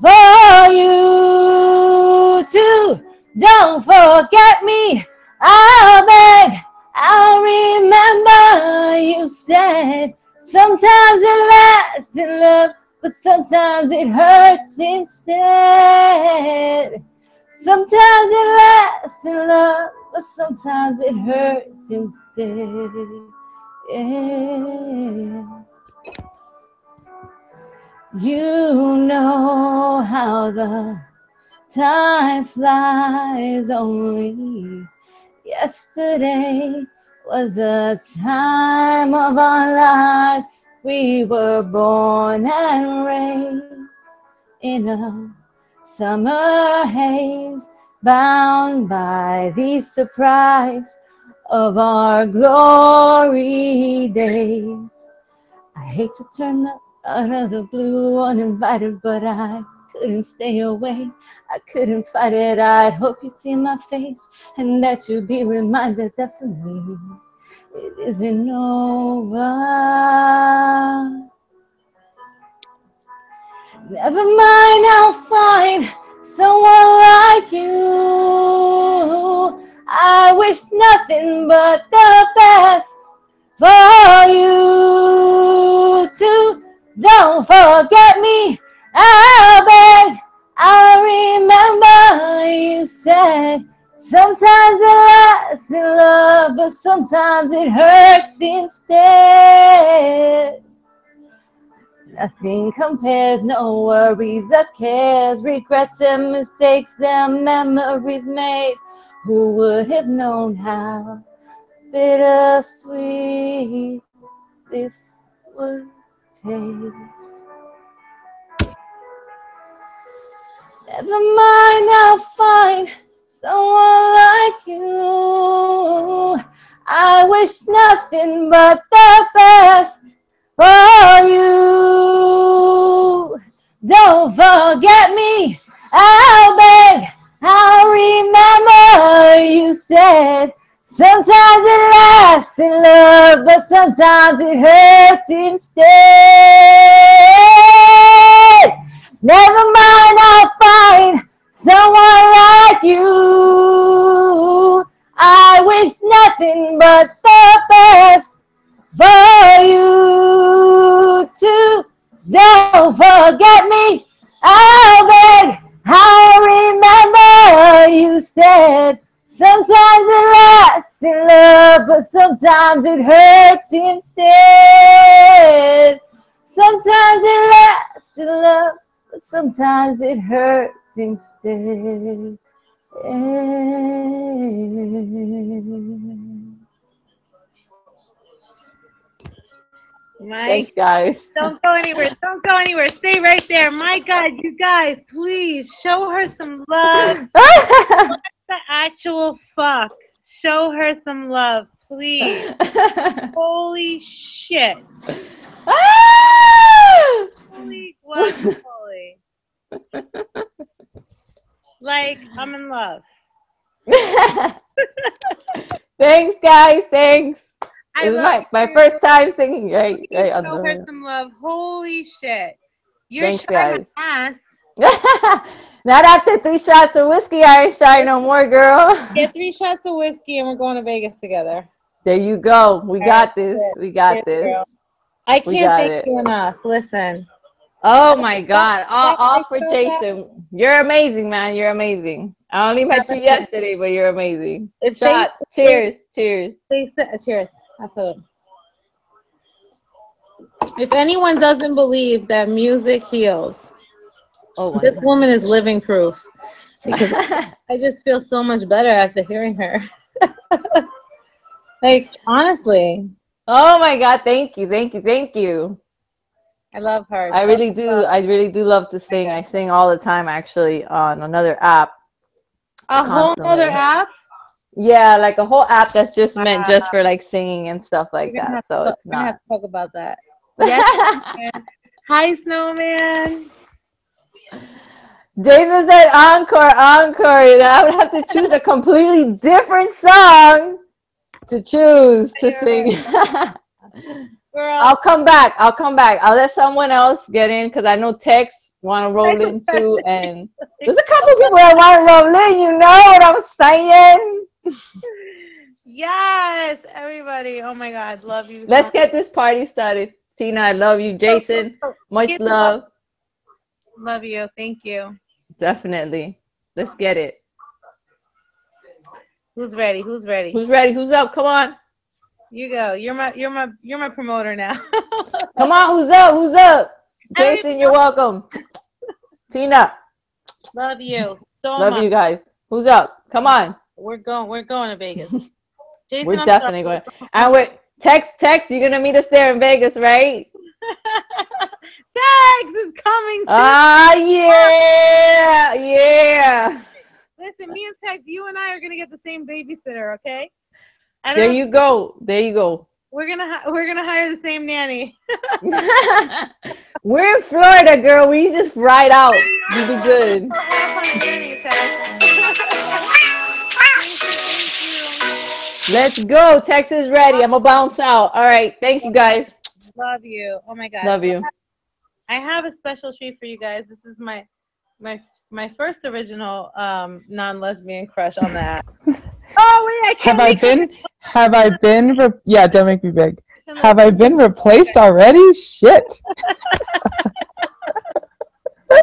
for you too. Don't forget me, I'll beg. I'll remember you said sometimes it lasts in love, but sometimes it hurts instead. Sometimes it lasts in love, but sometimes it hurts instead. Yeah. You know how the time flies only. Yesterday was the time of our lives. We were born and raised in a summer haze, bound by the surprise of our glory days. I hate to turn up out of the blue uninvited, but I couldn't stay away. I couldn't fight it. I'd hope you'd see my face and that you'd be reminded that for me it isn't over. Never mind, I'll find someone like you. I wish nothing but the best for you too. Don't forget me, I'll beg. I'll remember you said sometimes it lasts in love, but sometimes it hurts instead. Nothing compares, no worries or cares, regrets and mistakes, their memories made. Who would have known how bittersweet this would taste? Never mind, I'll find someone like you. I wish nothing but the best for you. Don't forget me. I'll beg. I'll remember you said. Sometimes it lasts in love, but sometimes it hurts instead. Never mind, I'll find someone like you. I wish nothing but the best for you too. Don't forget me. I'll beg. I'll remember you said. Sometimes it lasts in love, but sometimes it hurts instead. Sometimes it lasts in love, but sometimes it hurts instead. Thanks, guys. don't go anywhere. Don't go anywhere. Stay right there. My God, you guys, please show her some love. what the actual fuck. Show her some love, please. Holy shit. Holy guacamole. Like, I'm in love. Thanks, guys. Thanks. I This is my, my you. first time singing. Right, right show her some love. Holy shit. You're Thanks, guys. ass. Not after three shots of whiskey, I ain't shy no more, girl. Get three shots of whiskey and we're going to Vegas together. There you go. We got this. We got this. I can't thank it. you enough. Listen. Oh my God. All, all for Jason. You're amazing, man. You're amazing. I only met you yesterday, but you're amazing. If Shots. they, Cheers. Cheers. they cheers. That's it. If anyone doesn't believe that music heals, Oh this woman is living proof. Because I just feel so much better after hearing her. like, honestly, oh my God. Thank you. Thank you. Thank you. I love her. I really do. I really do love to sing. I sing all the time, actually, on another app. A whole other app? Yeah, like a whole app that's just meant just for like singing and stuff like that. So it's not. have to talk about that. Yes, Hi, Snowman. Jason said encore, encore. And I would have to choose a completely different song to choose to sing. I'll come back. I'll come back. I'll let someone else get in because I know Tex want to roll in too, and there's a couple people that want to roll in. You know what I'm saying? yes, everybody. Oh my God, love you. Let's get this party started. Tina, I love you. Jason, much love. Love you. Thank you. Definitely. Let's get it. Who's ready? Who's ready? Who's ready? Who's up? Come on. You go. You're my you're my you're my promoter now. Come on. Who's up? Who's up? Jason, you're welcome. Tina, love you so much. love much. you guys. Who's up? Come on. We're going we're going to Vegas. Jason, We're I'm definitely going. And we're Tex, Tex, you're gonna meet us there in Vegas, right? Tags is coming. Too. Ah, yeah, yeah. Listen, me and Tex, you and I are gonna get the same babysitter, okay? There you go. There you go. We're gonna we're gonna hire the same nanny. we're in Florida, girl. We just ride out. You be good. We'll have fun nanny, Tags. Thank you, Let's go. Tex is ready. I'm gonna bounce out. All right. Thank you guys. Love you. Oh my god. Love you. I have a special treat for you guys. This is my my my first original um non-lesbian crush on the app. oh wait, I can't Have I make been? Have I been? Re- yeah, don't make me big. Have I been replaced already? Shit.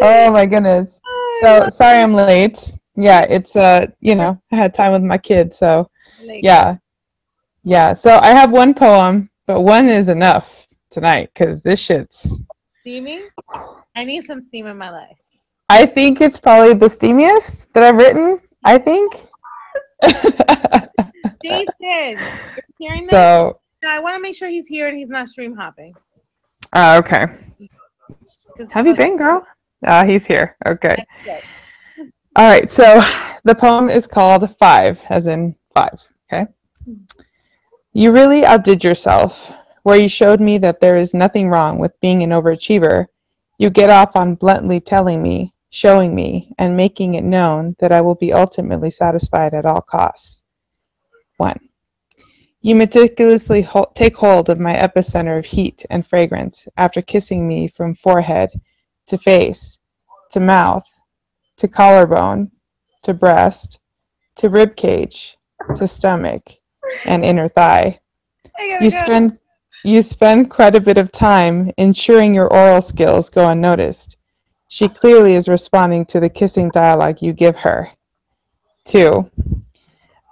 oh my goodness. So sorry I'm late. Yeah, it's uh, you know, I had time with my kids, so yeah, yeah. So I have one poem, but one is enough tonight because this shit's. Steaming? I need some steam in my life. I think it's probably the steamiest that I've written. I think. Jason, you're hearing this? so, No, I want to make sure he's here and he's not stream hopping. uh, okay. Have you been, girl? Uh, he's here. Okay. All right, so the poem is called Five, as in five, okay? You really outdid yourself, where you showed me that there is nothing wrong with being an overachiever. You get off on bluntly telling me, showing me, and making it known that I will be ultimately satisfied at all costs. One. You meticulously hol- take hold of my epicenter of heat and fragrance after kissing me from forehead to face to mouth to collarbone to breast to rib cage to stomach and inner thigh. You go. spend you spend quite a bit of time ensuring your oral skills go unnoticed. She clearly is responding to the kissing dialogue you give her. 2.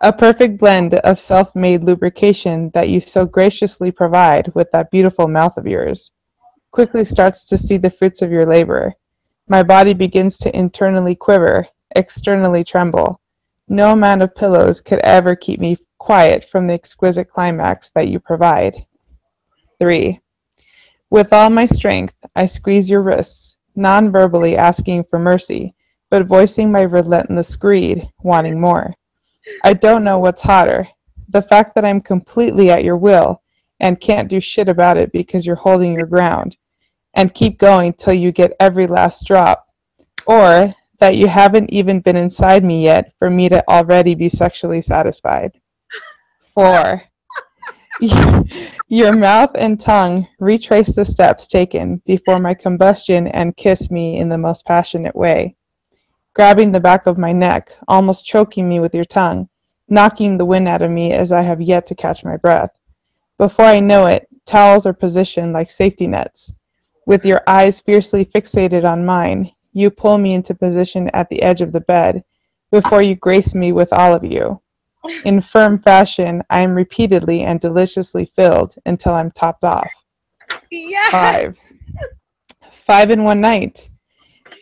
A perfect blend of self-made lubrication that you so graciously provide with that beautiful mouth of yours quickly starts to see the fruits of your labor. My body begins to internally quiver, externally tremble. No amount of pillows could ever keep me quiet from the exquisite climax that you provide. 3. With all my strength, I squeeze your wrists, non verbally asking for mercy, but voicing my relentless greed, wanting more. I don't know what's hotter the fact that I'm completely at your will and can't do shit about it because you're holding your ground, and keep going till you get every last drop, or that you haven't even been inside me yet for me to already be sexually satisfied. 4. Your mouth and tongue retrace the steps taken before my combustion and kiss me in the most passionate way, grabbing the back of my neck, almost choking me with your tongue, knocking the wind out of me as I have yet to catch my breath. Before I know it, towels are positioned like safety nets. With your eyes fiercely fixated on mine, you pull me into position at the edge of the bed before you grace me with all of you. In firm fashion, I am repeatedly and deliciously filled until I'm topped off. Yes. Five. Five in one night.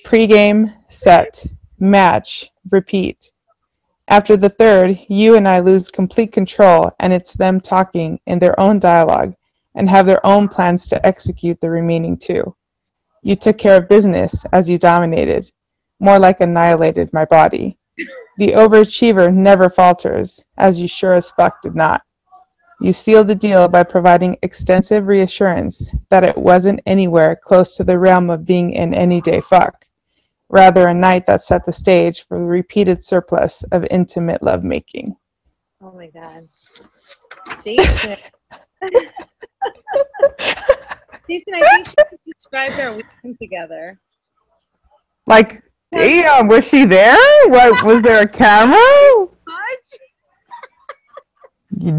Pre-game, set, match, repeat. After the third, you and I lose complete control, and it's them talking in their own dialogue and have their own plans to execute the remaining two. You took care of business as you dominated, more like annihilated my body. The overachiever never falters, as you sure as fuck did not. You sealed the deal by providing extensive reassurance that it wasn't anywhere close to the realm of being an any day fuck, rather, a night that set the stage for the repeated surplus of intimate lovemaking. Oh my god. Jason. Jason, I think she just described our weekend together. Like, damn, was she there? What was there a camera?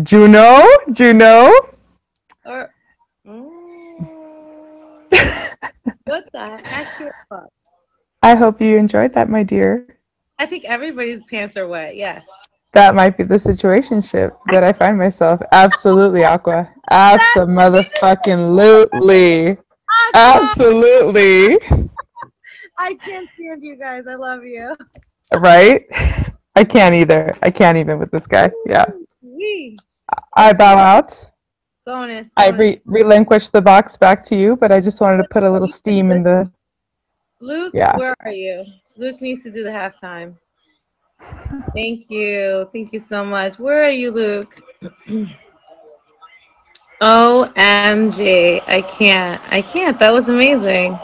Juno? Juno? Or Mm. what the fuck? I hope you enjoyed that, my dear. I think everybody's pants are wet. Yes. That might be the situationship that I find myself. Absolutely, Aqua. Absolutely. motherfucking, Absolutely. I can't stand you guys. I love you. Right? I can't either. I can't even with this guy. Yeah. Wee. I bow out. Bonus. I bonus. re- relinquish the box back to you, but I just wanted to put a little steam in the. Luke, Yeah. where are you? Luke needs to do the halftime. Thank you. Thank you so much. Where are you, Luke? OMG. I can't. I can't. That was amazing.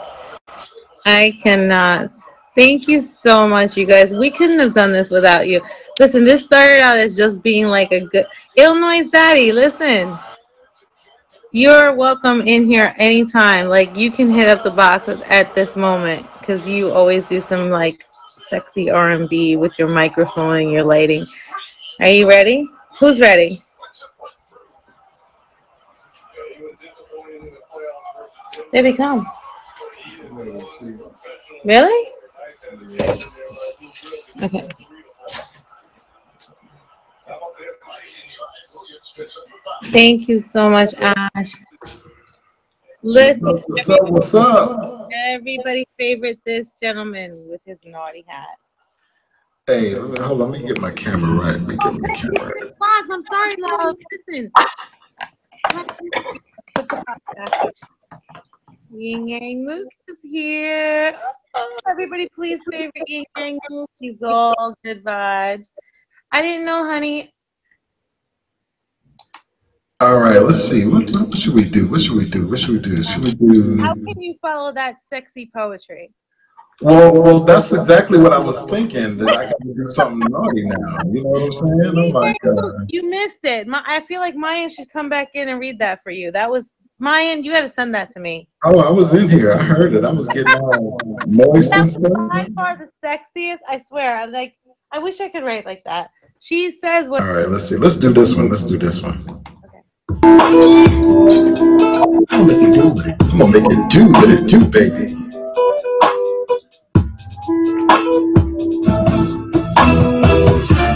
I cannot. Thank you so much, you guys. We couldn't have done this without you. Listen, this started out as just being like a good Illinois Daddy. Listen, you're welcome in here anytime. Like you can hit up the box at, at this moment because you always do some like sexy R&B with your microphone and your lighting. Are you ready? Who's ready? There we come. Really? Okay. Thank you so much, Ash. Listen, What's up? What's up? everybody favorite this gentleman with his naughty hat. Hey, hold on. Let me get my camera right. Let me get my camera right. I'm sorry, love. Listen. Ying Yang Luke is here. Oh. Everybody, please favorite E Angle. He's all good vibes. I didn't know, honey. All right, let's see. What, what should we do? What should we do? What should we do? Should we do? How can you follow that sexy poetry? Well, well, that's exactly what I was thinking. That I got to do something naughty now. You know what I'm saying? Oh my god. You missed it. My, I feel like Maya should come back in and read that for you. That was Mayan. You got to send that to me. Oh, I was in here. I heard it. I was getting all moist and stuff. By far the sexiest. I swear. I'm like, I wish I could write like that. She says what. All right, let's see. Let's do this one. Let's do this one. I'm gonna make it do it. I'm gonna make it do what it do, baby.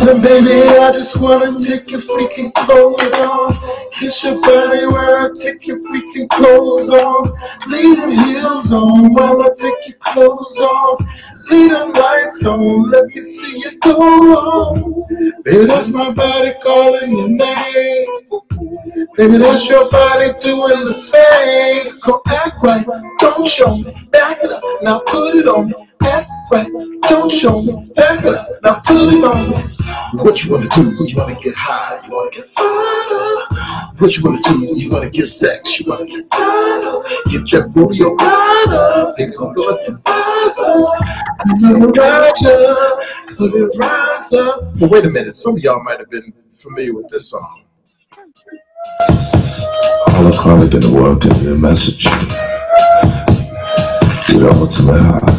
And baby, I just wanna take your freaking clothes off. Kiss your body while I take your freaking clothes off. Leave them heels on while I take your clothes off. Leave them lights on, let me see you go on. Baby, that's my body calling your name. Baby, that's your body doing the same. So act right, don't show me. Back it up, now put it on. Act right, don't show me. Back it up, now put it on. What you wanna do? You wanna get high? You wanna get fire? What you wanna do? You wanna get sex? You wanna get tired? Get your booty on rider. Baby, come lift your eyes up. You wanna rise up, so then rise up. But wait a minute. Some of y'all might have been familiar with this song. All the chronic in the world, give me a message. Get over to my heart.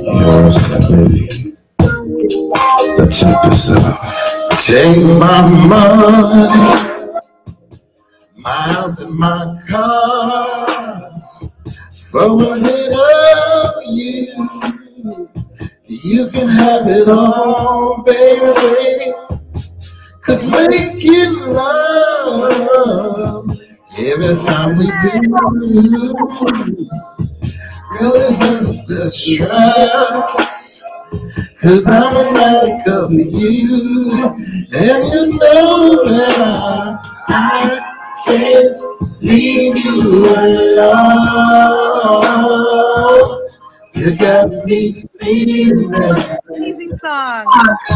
You understand, baby? Now check this out. Take my money, miles in my cars. For a little you, you can have it all, baby. Cause making love every time we do really hurt the stress. Cause I'm a addict of you, and you know that I, I can't leave you alone. You got me feeling. Amazing song.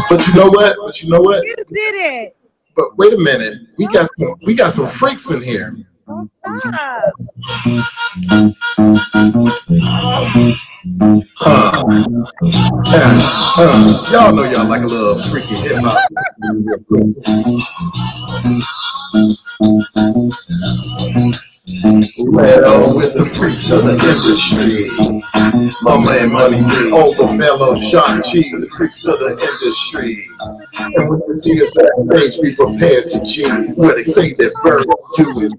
But you know what? But you know what? You did it. But wait a minute. We oh. got some we got some freaks in here. Don't stop. Oh. Huh. Yeah, huh. Y'all know y'all like a little freaky hip hop. Well, it's the freaks of the industry. My and Money, all the mellow shot cheese, the freaks of the industry. And when you see us backstage, be prepared to cheat. Where they say that bird do it,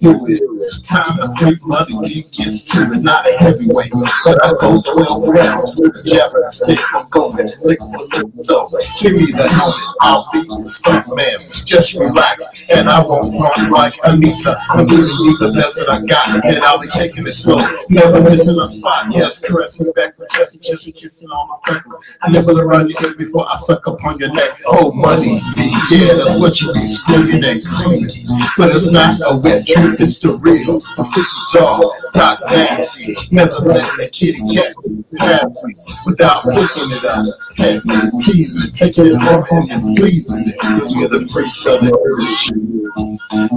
do it. Time to freak money, deep gets to it, not a heavyweight. But I go 12 rounds with a Japanese stick. I'm going lick for. So give me the helmet, I'll be the stunt man. Just relax, and I won't front like Anita. I'm the best that I got, and I'll be taking it slow. Never missing a spot, yes, caressing back for just just kissing on my freckles. I never around your ear before I suck up on your neck. Oh, money, yeah, that's what you be screaming and cleaning. But it's not a wet truth, it's the real. A freaky dog, Doc Nasty. Never letting a kitty cat pass me without looking it up. Hey, teasing it, taking it home and pleasing it. You're the freaks of the industry.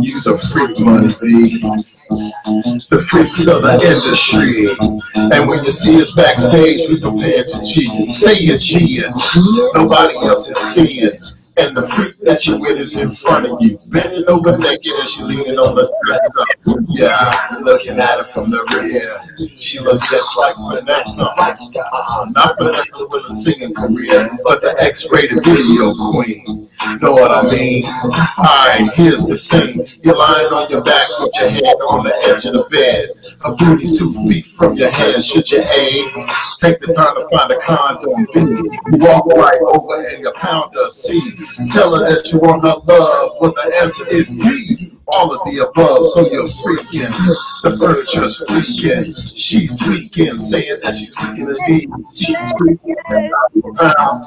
Use a freak money, baby. The freaks of the industry. And when you see us backstage, we prepared to cheat. Say you're. Nobody else is seeing. And the freak that you're with is in front of you. Bending over naked and she's leaning on the dresser. Yeah, looking at her from the rear. She looks just like Vanessa. Not Vanessa with a singing career, but the X-rated video queen. Know what I mean? Alright, here's the scene. You're lying on your back with your head on the edge of the bed. Her booty's two feet from your head. Should you aid? Take the time to find a condom. You walk right over and you pound her. Tell her that you want her love. Well, the answer is B. all of the above, so you're freaking. The furniture's freaking. She's tweaking, saying that she's freaking the beat. She's freaking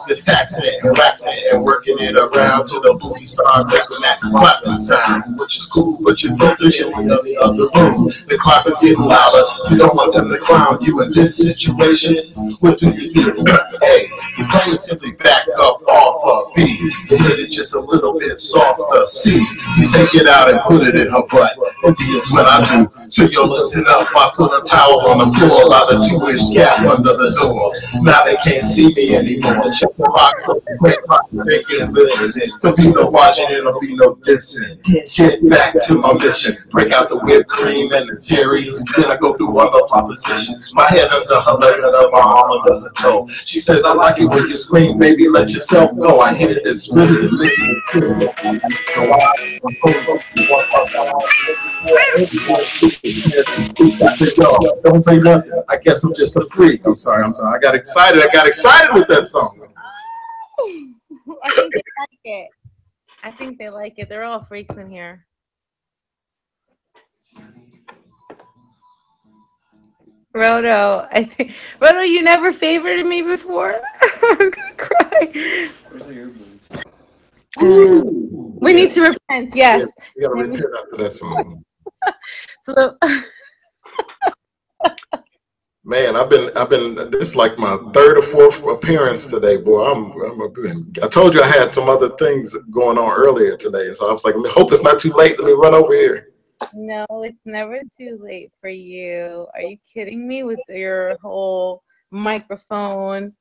the taxing it, harassing it, and working it around to the booty start making that clapping sound, which is cool, but your filters in the other room. The clapping's getting louder. You don't want them to clown you in this situation. What do you do? Hey, you probably simply back up off a B. You hit it just a little bit softer. C. You take it out and put it in her butt. And is what I do. So yo, listen up. I put a towel on the floor by the two-inch gap under the door. Now they can't see me anymore. Check the rock, break my it, listen. There'll be no watching, and there'll be no dissing. Get back to my mission. Break out the whipped cream and the cherries. Then I go through all the positions. My head under her leg, under my arm under her toe. She says, I like it when you scream, baby, let yourself go. I hit it, it's really Don't say nothing. I guess I'm just a freak. I'm sorry. I'm sorry. I got excited. I got excited with that song. Oh, I think they like it. I think they like it. They're all freaks in here. Roto, I think Roto, you never favored me before. I'm gonna cry. We need to repent. Yes. We gotta repent after that song. So Man, I've been, I've been. This is like my third or fourth appearance today, boy. I'm, I'm I told you I had some other things going on earlier today, so I was like, I hope it's not too late. Let me run over here. No, it's never too late for you. Are you kidding me with your whole microphone?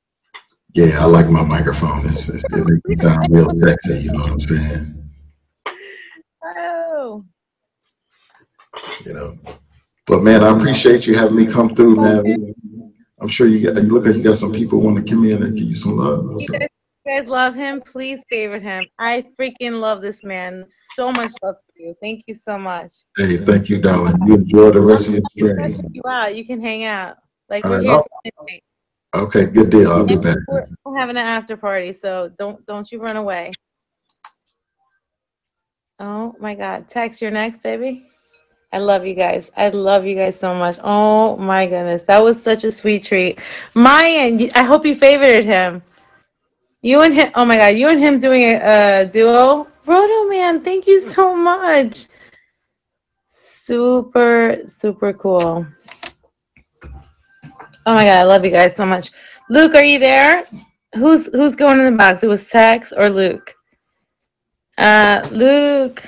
Yeah, I like my microphone. It's, it's it makes me sound real sexy. You know what I'm saying? Oh, You know. But man, I appreciate you having me come through, man. I'm sure you got. You look like you got some people want to come in and give you some love. So, guys love him. Please favorite him. I freaking love this man. So much love for you. Thank you so much. hey, thank you, darling. You enjoy the rest of your stream. you out. You can hang out. Like we're here I'll- till midnight. Okay, good deal. I'll be back. We're having an after party, so don't don't you run away. Oh my God, Tex, you're next, baby. I love you guys. I love you guys so much. Oh my goodness, that was such a sweet treat. Mayan, I hope you favorited him. You and him. Oh my God, you and him doing a, a duo. Roto man, thank you so much. Super super cool. Oh my god, I love you guys so much. Luke, are you there? Who's who's going in the box? It was Tex or Luke? Uh, Luke.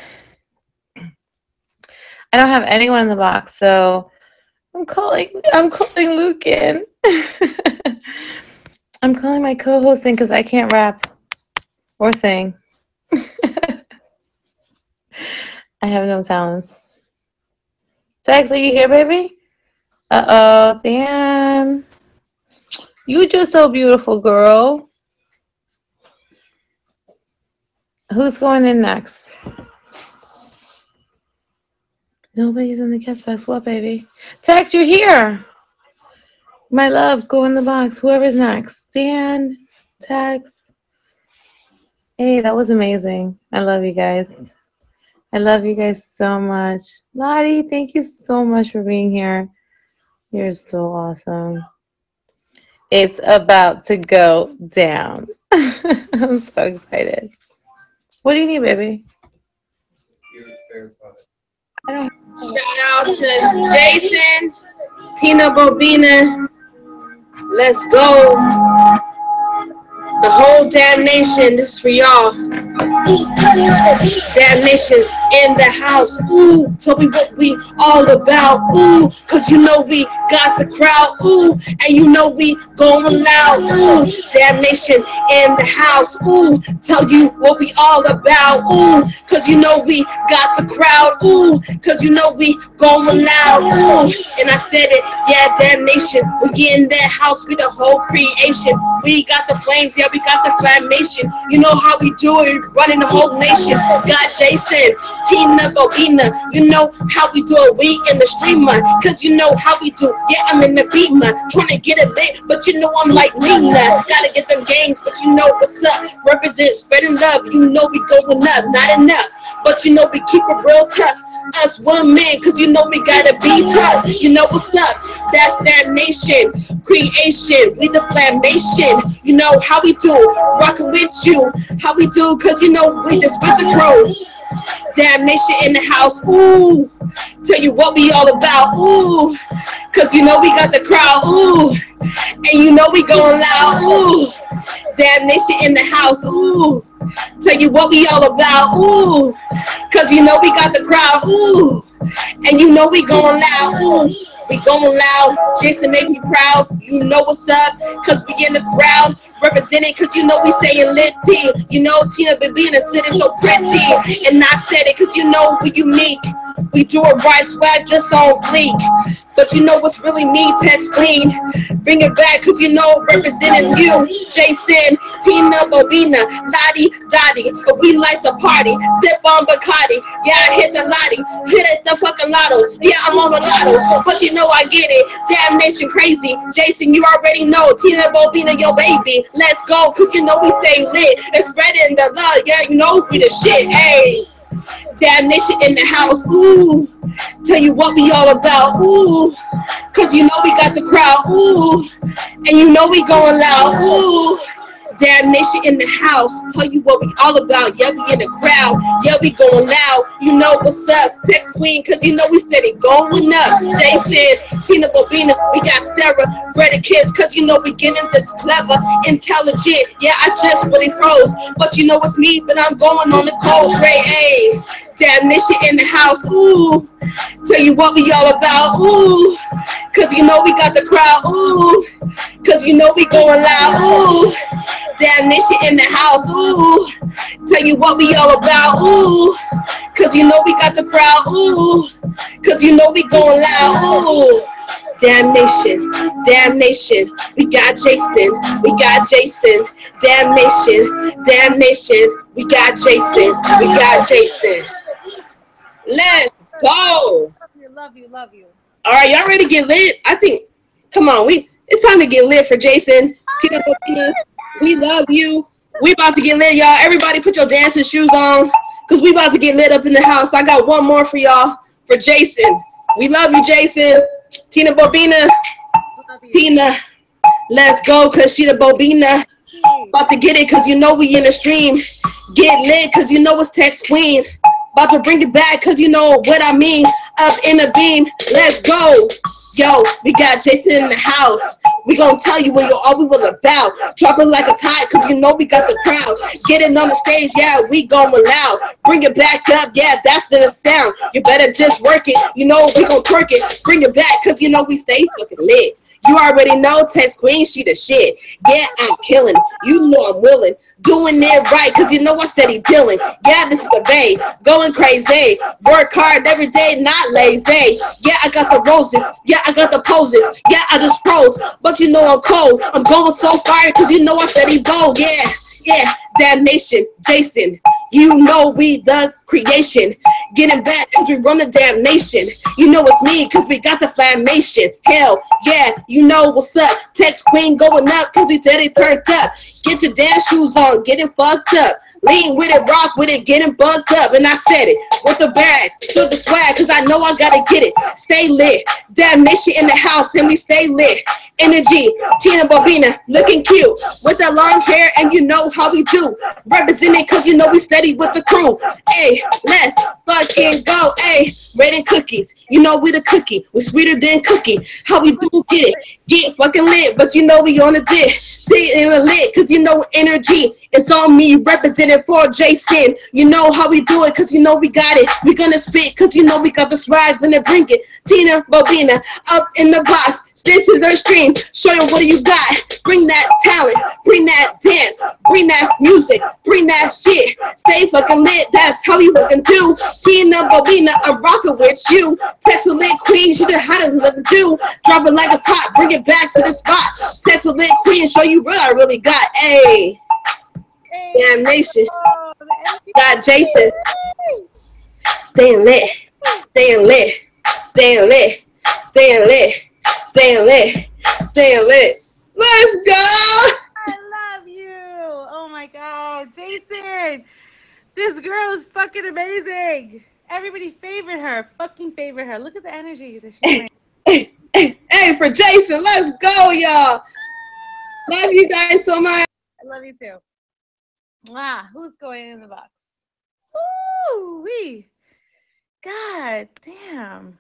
I don't have anyone in the box, so I'm calling. I'm calling Luke in. I'm calling my co-host in because I can't rap or sing. I have no talents. Tex, are you here, baby? Uh oh, damn. You just so beautiful, girl. Who's going in next? Nobody's in the guest box. What, baby? Tex, you're here. My love, go in the box. Whoever's next. Dan, Tex. Hey, that was amazing. I love you guys. I love you guys so much. Lottie, thank you so much for being here. You're so awesome. It's about to go down. I'm so excited. What do you need, baby? Shout out to Jason, Tina Bombina. Let's go. The whole damn nation. This is for y'all. Damnation in the house. Ooh, tell me what we all about. Ooh, cause you know we got the crowd. Ooh, and you know we going loud. Ooh, damnation in the house. Ooh, tell you what we all about. Ooh, cause you know we got the crowd. Ooh, cause you know we going loud. Ooh, and I said it, yeah, damnation. We get in that house with the whole creation. We got the flames, yeah, we got the flammation. You know how we do it, running the whole nation. Got Jason, Tina Bombina. You know how we do it, we in the streamer. Cause you know how we do. Yeah, I'm in the beamer, trying to get it lit, but you know I'm like Nina. Gotta get them games, but you know what's up. Represent spreading love, you know we going up, not enough. But you know we keep it real tough. Us one man, cause you know we gotta be tough. You know what's up? That's that nation, creation, we the flammation. You know how we do, rockin' with you. How we do, cause you know we just with the crew. Damnation in the house, ooh. Tell you what we all about, ooh. Cause you know we got the crowd, ooh. And you know we going loud, ooh. Damnation in the house, ooh. Tell you what we all about, ooh. Cause you know we got the crowd, ooh. And you know we going loud, ooh. We going loud, Jason make me proud. You know what's up, cause we in the crowd. Representing, cause you know we staying lit. You know Tina been being a city so pretty. And I said it, cause you know we unique. We do it right, swag just on fleek. But you know what's really me, Tex Queen. Bring it back, cause you know representing you, Jason, Tina, Bombina, Lottie, Dottie. But we like to party, sip on Bacardi. Yeah, I hit the lottie, hit it the fucking lotto. Yeah, I'm on the lotto, but you know I get it. Damn nation crazy. Jason, you already know. Tina, Bombina, your baby. Let's go, cause you know we stay lit. And spreading the love, yeah, you know we the shit. Hey. Damnation in the house, ooh. Tell you what we all about, ooh. Cause you know we got the crowd, ooh. And you know we going loud, ooh. Damnation in the house, tell you what we all about. Yeah, we in the crowd, yeah, we going loud. You know what's up, Tex Queen, cause you know we steady going up. Jay Jason, Tina Bombina, we got Sarah, Bretta Kids, cause you know we getting this clever, intelligent. Yeah, I just really froze, but you know it's me, but I'm going on the cold Ray ayy. Damnation in the house, ooh. Tell you what we all about, ooh. Cause you know we got the crowd, ooh. Cause you know we going loud, ooh. Damnation in the house, ooh. Tell you what we all about, ooh. Cause you know we got the crowd, ooh. Cause you know we going loud, ooh. Damnation, damnation. We got Jason, we got Jason. Damnation, damnation. We got Jason, we got Jason. Let's go. Love you, love you, love you. All right, y'all ready to get lit? I think. Come on, we. It's time to get lit for Jason. Tina, Bombina, we love you. We about to get lit, y'all. Everybody, put your dancing shoes on, cause we about to get lit up in the house. I got one more for y'all for Jason. We love you, Jason. Tina Bombina, Tina. Let's go, cause she the Bombina. About to get it, cause you know we in the stream. Get lit, cause you know it's Tex Queen. About to bring it back, cause you know what I mean. Up in the beam, let's go. Yo, we got Jason in the house. We gonna tell you what you all we was about. Drop it like it's hot, cause you know we got the crowd. Getting on the stage, yeah, we going loud. Bring it back up, yeah, that's the sound. You better just work it. You know we gon' twerk it. Bring it back, cause you know we stay fucking lit. You already know Tex Queen, she the shit. Yeah, I'm killing. You know I'm willing. Doing it right, cause you know I'm steady dealing. Yeah, this is the bay. Going crazy. Work hard every day, not lazy. Yeah, I got the roses. Yeah, I got the poses. Yeah, I just froze. But you know I'm cold. I'm going so fire, cause you know I'm steady go. Yeah, yeah. Damnation, Jason. You know we the creation. Getting back cause we run the damn nation. You know it's me cause we got the flammation. Hell yeah, you know what's up. Tex Queen going up cause we steady turned up. Get your dance shoes on, getting fucked up. Lean with it, rock with it, getting bugged up. And I said it with the bag, to the swag, cause I know I gotta get it. Stay lit. Damnation in the house, and we stay lit. Energy, Tina Bombina, looking cute. With that long hair, and you know how we do. Representing cause you know we steady with the crew. Hey, let's fucking go. Hey, red and cookies. You know we the cookie. We sweeter than cookie. How we do get it? Get fucking lit, but you know we on the dick. Sit in the lit, cause you know energy. It's on me, representing for Jason. You know how we do it, cause you know we got it. We gonna spit, cause you know we got the swag, gonna bring it. Tina Bombina, up in the box. This is our stream. Show you what you got. Bring that talent, bring that dance, bring that music, bring that shit. Stay fucking lit, that's how we fucking do. Tina Bombina, I'm rocking with you. Text a lit queen, she hottest of the do. Drop it like it's hot, bring it back to the spot. Text a lit queen, show you what I really got. Oh, the energy. Got Jason. Staying lit. Staying lit. Staying lit. Staying lit. Staying lit. Staying lit. Let's go. I love you. Oh my God, Jason. This girl is fucking amazing. Everybody favorite her. Fucking favorite her. Look at the energy that she's wearing. hey, for Jason, let's go, y'all. Love you guys so much. I love you too. Wow, who's going in the box? Ooh, wee. God damn.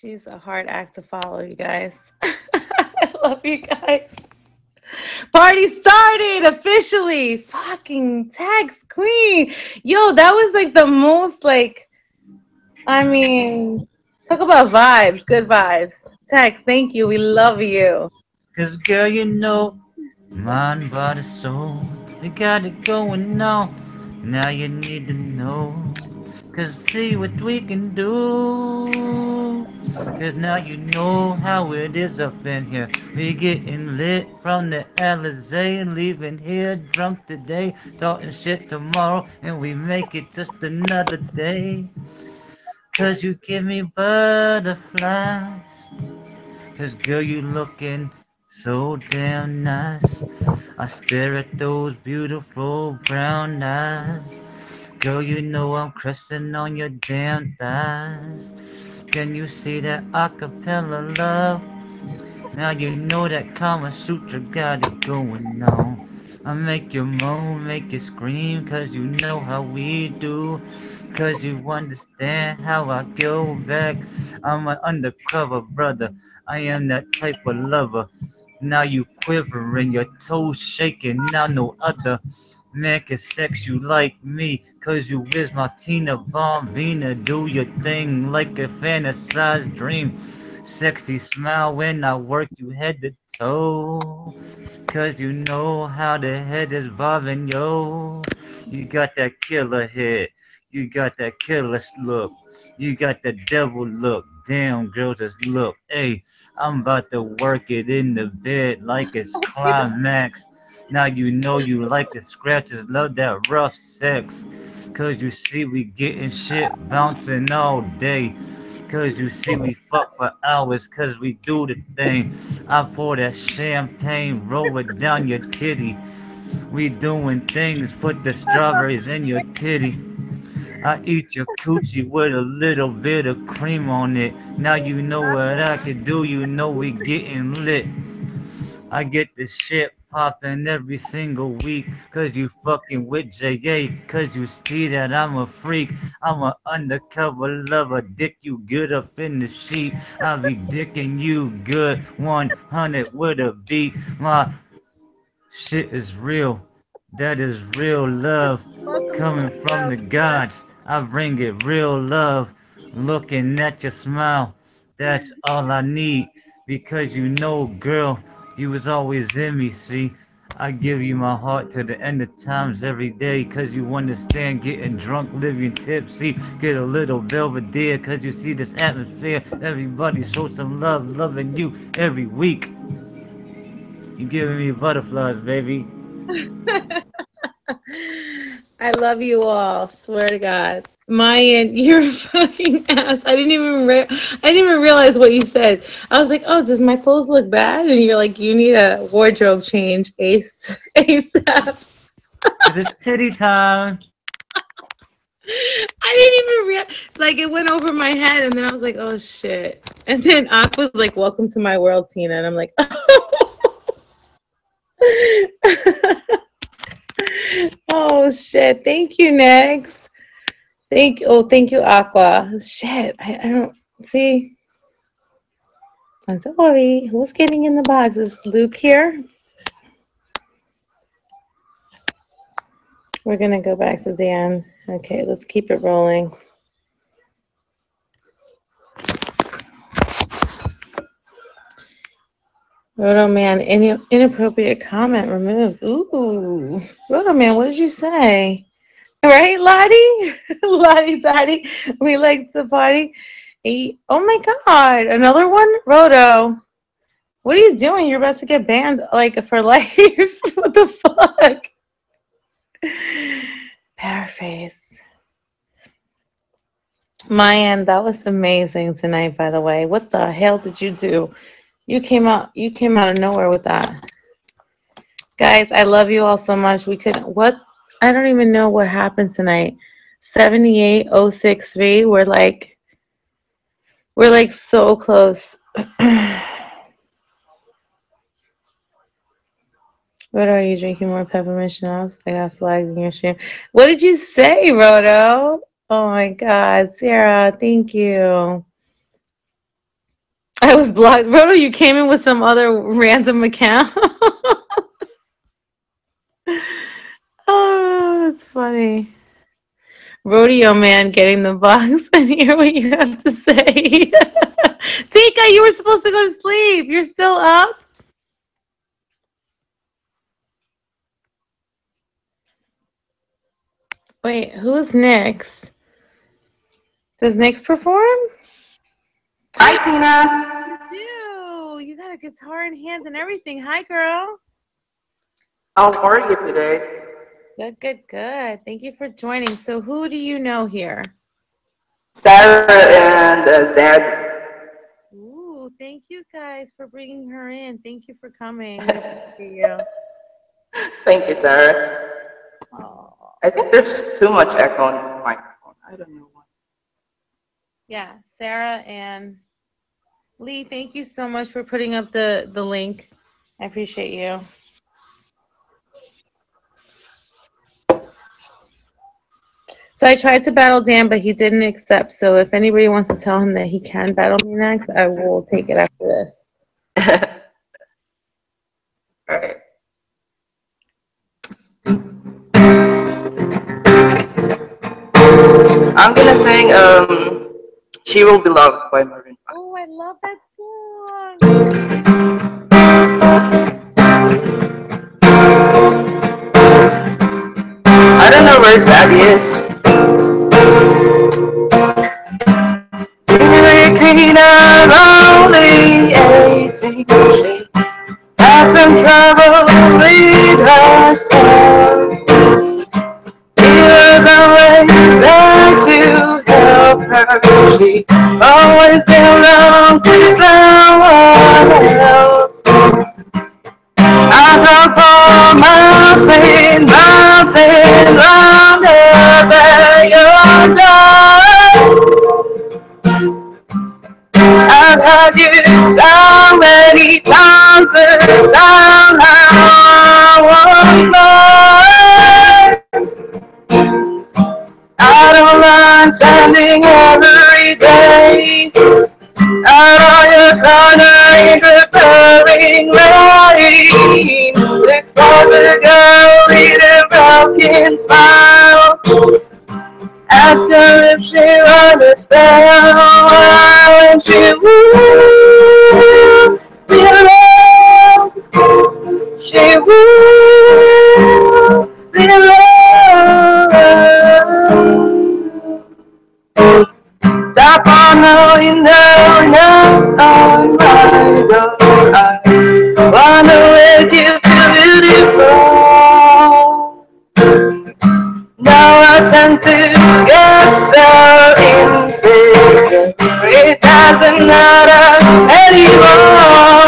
She's a hard act to follow, you guys. I love you guys. Party started officially. Fucking Tex Queen. Yo, that was like the most like I mean, talk about vibes, good vibes. Tex, thank you. We love you. Cause girl, you know, mind, body, soul, you got it going on. Now you need to know. Cause see what we can do. Cause now you know how it is up in here. We getting lit from the Alizé, leaving here drunk today, talking shit tomorrow, and we make it just another day. Cause you give me butterflies. Cause girl, you looking so damn nice. I stare at those beautiful brown eyes. Girl, you know I'm cresting on your damn thighs. Can you see that acapella love? Now you know that Kama Sutra got it going on. I make you moan, make you scream, cause you know how we do. Cause you understand how I go back. I'm an undercover brother. I am that type of lover. Now you quivering, your toes shaking. Now no other man can sex you like me. Cause you is my Tina Bombina. Do your thing like a fantasized dream. Sexy smile when I work you head to toe. Cause you know how the head is bobbing, yo. You got that killer head. You got that killer look. You got the devil look. Damn, girl, just look. Hey, I'm about to work it in the bed like it's climax. Now you know you like the scratches, love that rough sex. Cause you see we getting shit bouncing all day. Cause you see we fuck for hours, cause we do the thing. I pour that champagne, roll it down your titty. We doing things, put the strawberries in your titty. I eat your coochie with a little bit of cream on it. Now you know what I can do, you know we getting lit. I get this shit popping every single week cause you fucking with JA cause you see that I'm a freak I'm a undercover lover dick you good up in the sheet I'll be dicking you good 100 with a beat my shit is real that is real love coming from the gods I bring it real love looking at your smile. That's all I need because you know girl you was always in me, see? I give you my heart to the end of times every day Cause you understand getting drunk, living tipsy Get a little belvedere cause you see this atmosphere. Everybody show some love, loving you every week. You giving me butterflies, baby I love you all. Swear to God. Mayan, you're a fucking ass. I didn't even re- I didn't even realize what you said. I was like, oh, does my clothes look bad? And you're like, you need a wardrobe change, ace, ASAP. it's titty time. I didn't even realize. Like it went over my head, and then I was like, oh shit. And then Aqua's like, welcome to my world, Tina, and I'm like, oh Oh, shit. Thank you, next. Thank you. Oh, thank you, Aqua. Shit. I, I don't see. I'm sorry. Who's getting in the box? Is Luke here? We're to go back to Dan. Okay, let's keep it rolling. Roto Man, any inappropriate comment removed. Ooh, Roto Man, what did you say? Right, Lottie? Lottie Dottie, we like to party. Oh my God, another one? Roto, what are you doing? You're about to get banned like for life. what the fuck? Paraphrase. Mayan, that was amazing tonight, by the way. What the hell did you do? You came out you came out of nowhere with that. Guys, I love you all so much. We couldn't what I don't even know what happened tonight. 78063. We're like we're like so close. What are you drinking more peppermint schnapps? I got flags in your stream. What did you say, Roto? Oh my God, Sarah, thank you. I was blocked. Roto, you came in with some other random account. oh, that's funny. Roto Man getting the box and hear what you have to say. Tika, you were supposed to go to sleep. You're still up? Wait, who's next? Does Nyx perform? Hi, Tina. You, you got a guitar in hand and everything. Hi, girl. How are you today? Good, good, good. Thank you for joining. So, who do you know here? Sarah and uh, Zed. Ooh, thank you guys for bringing her in. Thank you for coming. Thank you. Thank you, Sarah. Oh. I think there's too much echo on the microphone. I don't know why. Yeah, Sarah and Lee, thank you so much for putting up the, the link. I appreciate you. So I tried to battle Dan, but he didn't accept. So if anybody wants to tell him that he can battle me next, I will take it after this. Alright. I'm gonna sing um She Will Be Loved by Maroon Oh, I love that song. I don't know where Abby is. Only 18, she had some trouble with herself. He was always there to help her. She always belonged to someone else. I drove for miles and miles and round over your door. I've had you so many times that somehow I want more. I don't mind spending every corner in the pouring rain. Explore the girl with a broken smile. Ask her if she understands when she will be loved. She will Now I tend to get so insecure. It doesn't matter anymore.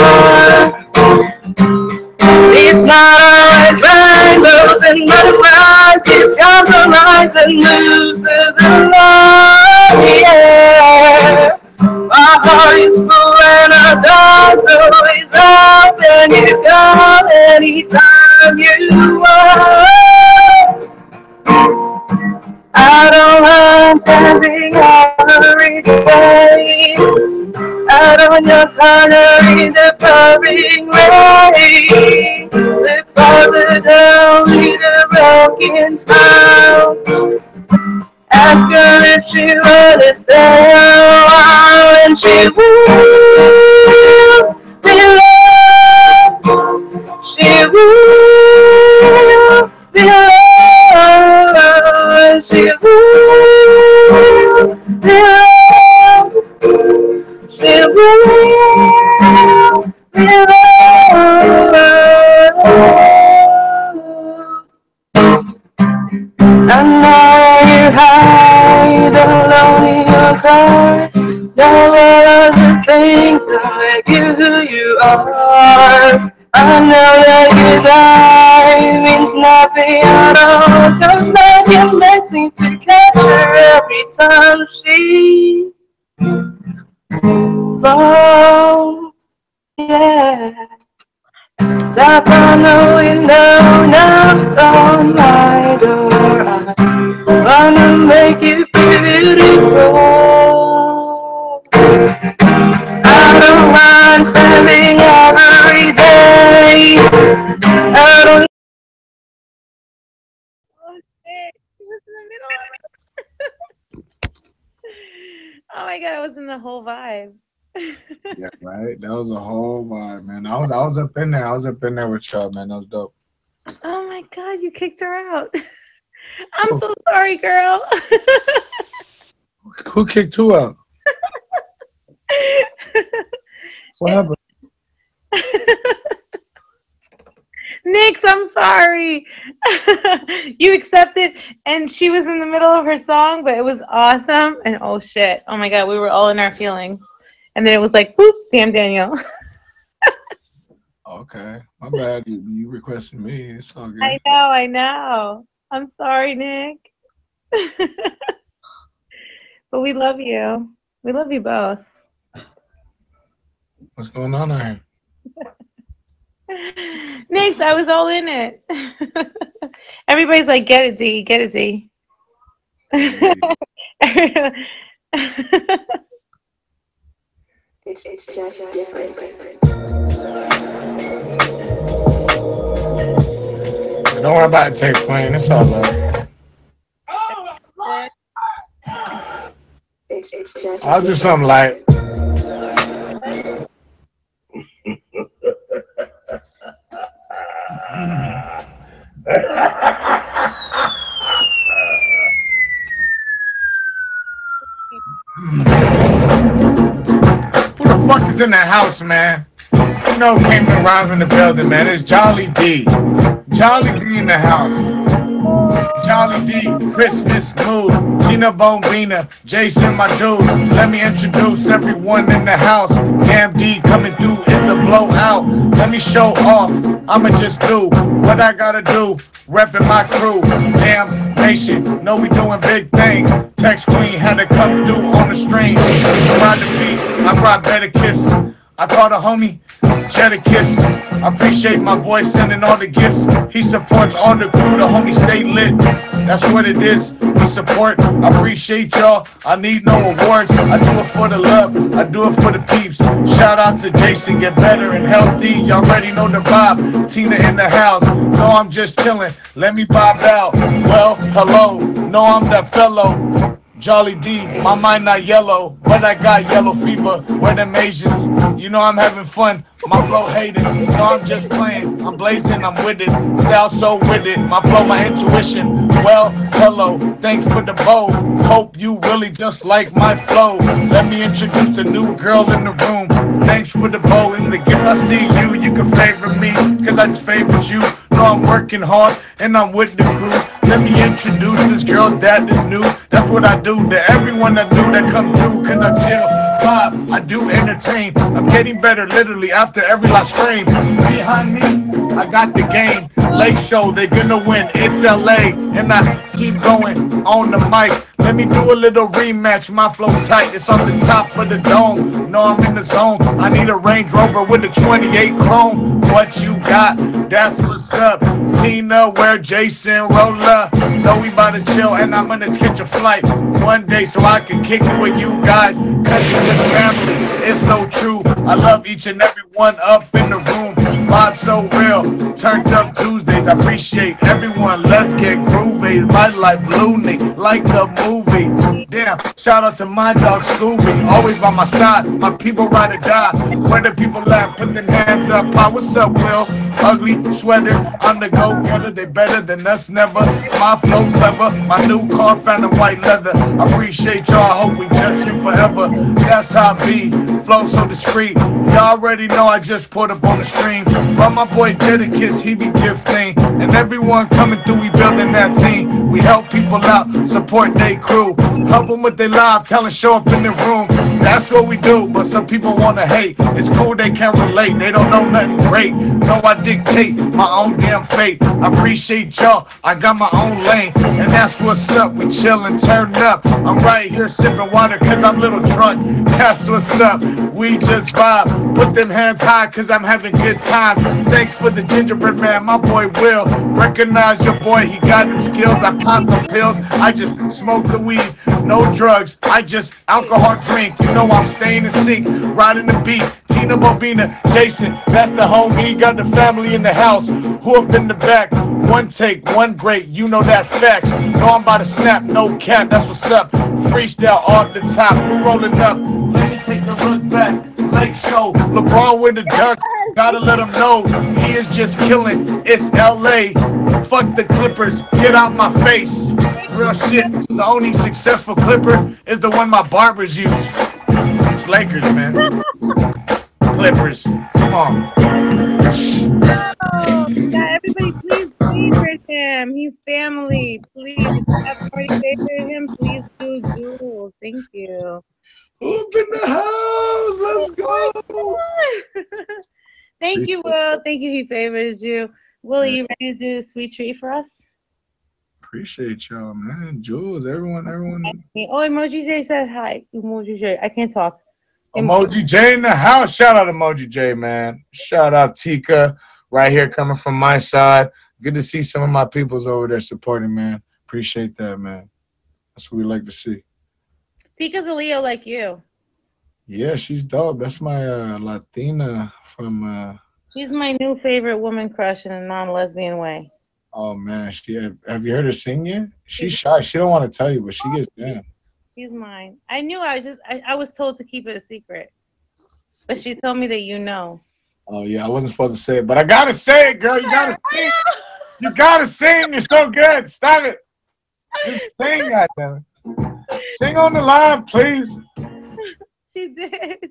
It's not always rainbows and butterflies. It's compromise and losers and love. Yeah. My heart is full and our door's always open. You come anytime you want. I don't mind standing every day out on your corner in the pouring rain. Look farther down with a broken smile. Ask her if she understands why and she will be loved. She will be loved. The lonely heart. Now, all the things that you who you are. I know that you die means nothing at all. Cause your man seems to catch her every time she falls. Yeah. Tap on the window, knock on my door. I wanna make you beautiful. I don't mind standing every day. I don't Oh shit! He was in the middle of it. Oh my god! I was in the whole vibe. Yeah, right. That was a whole vibe, man. I was I was up in there. I was up in there with y'all, man. That was dope. Oh my god! You kicked her out. I'm so sorry, girl. Who kicked who out? What happened? Nix, I'm sorry. you accepted, and she was in the middle of her song, but it was awesome. And oh shit, oh my god, we were all in our feelings. And then it was like, poof, damn Daniel. Okay, my bad. You, you requested me. It's all good. I know, I know. I'm sorry, Nick. but we love you. We love you both. What's going on here? Nix, I was all in it. Everybody's like, get it, D, get it, D. It's, it's just different. Don't worry about it. Text playing. It's all love. It's, it's just I'll do something like. Who the fuck is in the house, man? You know, came to arrive in the building, man. It's Jolly D. Jolly D in the house. Jolly Christmas mood. Tina Bombina, Jason, my dude. Let me introduce everyone in the house. Damn D coming through, it's a blowout. Let me show off. I'ma just do what I gotta do. Reppin' my crew. Damn nation, know we doing big things. Tex Queen had to come through on the string. Ride the beat, I brought better kiss. I called a homie Jadakiss. I appreciate my boy sending all the gifts. He supports all the crew. The homie stay lit. That's what it is. We support. I appreciate y'all. I need no awards. I do it for the love. I do it for the peeps. Shout out to Jason. Get better and healthy. Y'all already know the vibe. Tina in the house. No, I'm just chilling. Let me bob out. Well, hello. No, I'm that fellow. Jolly D, my mind not yellow, but I got yellow fever. Where them Asians? You know I'm having fun. My flow hated. No, I'm just playing. I'm blazing, I'm with it. Style so with it. My flow, my intuition. Well, hello. Thanks for the bow. Hope you really just like my flow. Let me introduce the new girl in the room. Thanks for the bow and the gift. I see you. You can favor me, cause I favorite you. No, I'm working hard and I'm with the crew. Let me introduce this girl that is new. That's what I do to everyone that do that come through. Cause I chill, vibe, I do entertain. I'm getting better literally after every live stream. Behind me, I got the game. Late show, they gonna win. It's LA, and I keep going on the mic. Let me do a little rematch. My flow tight, it's on the top of the dome. No, I'm in the zone. I need a Range Rover with a 28 chrome. What you got? That's what's up. Tina, where Jason Roller. Know we about to chill, and I'm gonna catch a flight one day so I can kick it with you guys. Cause it's just family. It's so true. I love each and every one up in the room. Vibe so real. Turned up Tuesdays. I appreciate everyone. Let's get groovy. My life loony like the movie. Damn. Shout out to my dog Scooby. Always by my side. My people ride or die. Where the people at? Put their hands up. Hi, what's up, Will? Ugly sweater. I'm the go-getter. They better than us. Never. My flow clever. My new car found in white leather. I appreciate y'all. Hope we just here forever. That's how I be. Flow so discreet. Y'all already know I just put up on the stream. By my boy Jadakiss, he be gifting. And everyone coming through, we building that team. We help people out, support their crew. Help them with their live talent, show up in the room. That's what we do, but some people wanna hate. It's cool they can't relate. They don't know nothing great. No, I dictate my own damn fate. I appreciate y'all. I got my own lane, and that's what's up. We chillin', turned up. I'm right here sipping water cause I'm little drunk. That's what's up. We just vibe. Put them hands high cause I'm having good times. Thanks for the gingerbread man, my boy Will. Recognize your boy, he got the skills. I pop the pills. I just smoke the weed. No drugs. I just alcohol drink. You know I'm staying in sync. Riding the beat. Tina Bombina, Jason, that's the homie. Got the family in the house. Who up in the back? One take, one break. You know that's facts. Know I'm about to snap, no cap. That's what's up. Freestyle off the top. Who rolling up? Let me take a look back. Lake Show. LeBron with the duck. Gotta let him know he is just killing. It's LA. Fuck the Clippers. Get out my face. Real shit. The only successful Clipper is the one my barbers use. It's Lakers, man. Clippers. Come on. Oh, yeah, everybody, please favorite him. He's family. Please, you haven't favorite him, please do. do. Thank you. Up in the house. Let's go. Thank you, Will. Thank you. He favors you. Will, you ready to do the sweet treat for us? Appreciate y'all, man. Jules, everyone, everyone. Oh, Emoji J said hi. Emoji J. I can't talk. Emoji J in the house. Shout out Emoji J, man. Shout out Tika right here coming from my side. Good to see some of my peoples over there supporting, man. Appreciate that, man. That's what we like to see. Tika's a Leo like you. Yeah, she's dope. That's my uh, Latina from. Uh, She's my new favorite woman crush in a non-lesbian way. oh man, she have, you heard her sing yet? She's shy. She don't want to tell you, but she gets down. She's mine. I knew I just I, I was told to keep it a secret. But she told me that you know. Oh yeah, I wasn't supposed to say it, but I gotta say it, girl. You gotta sing. You gotta sing. You're so good. Stop it. Just sing, goddamn. Sing on the live, please. She did.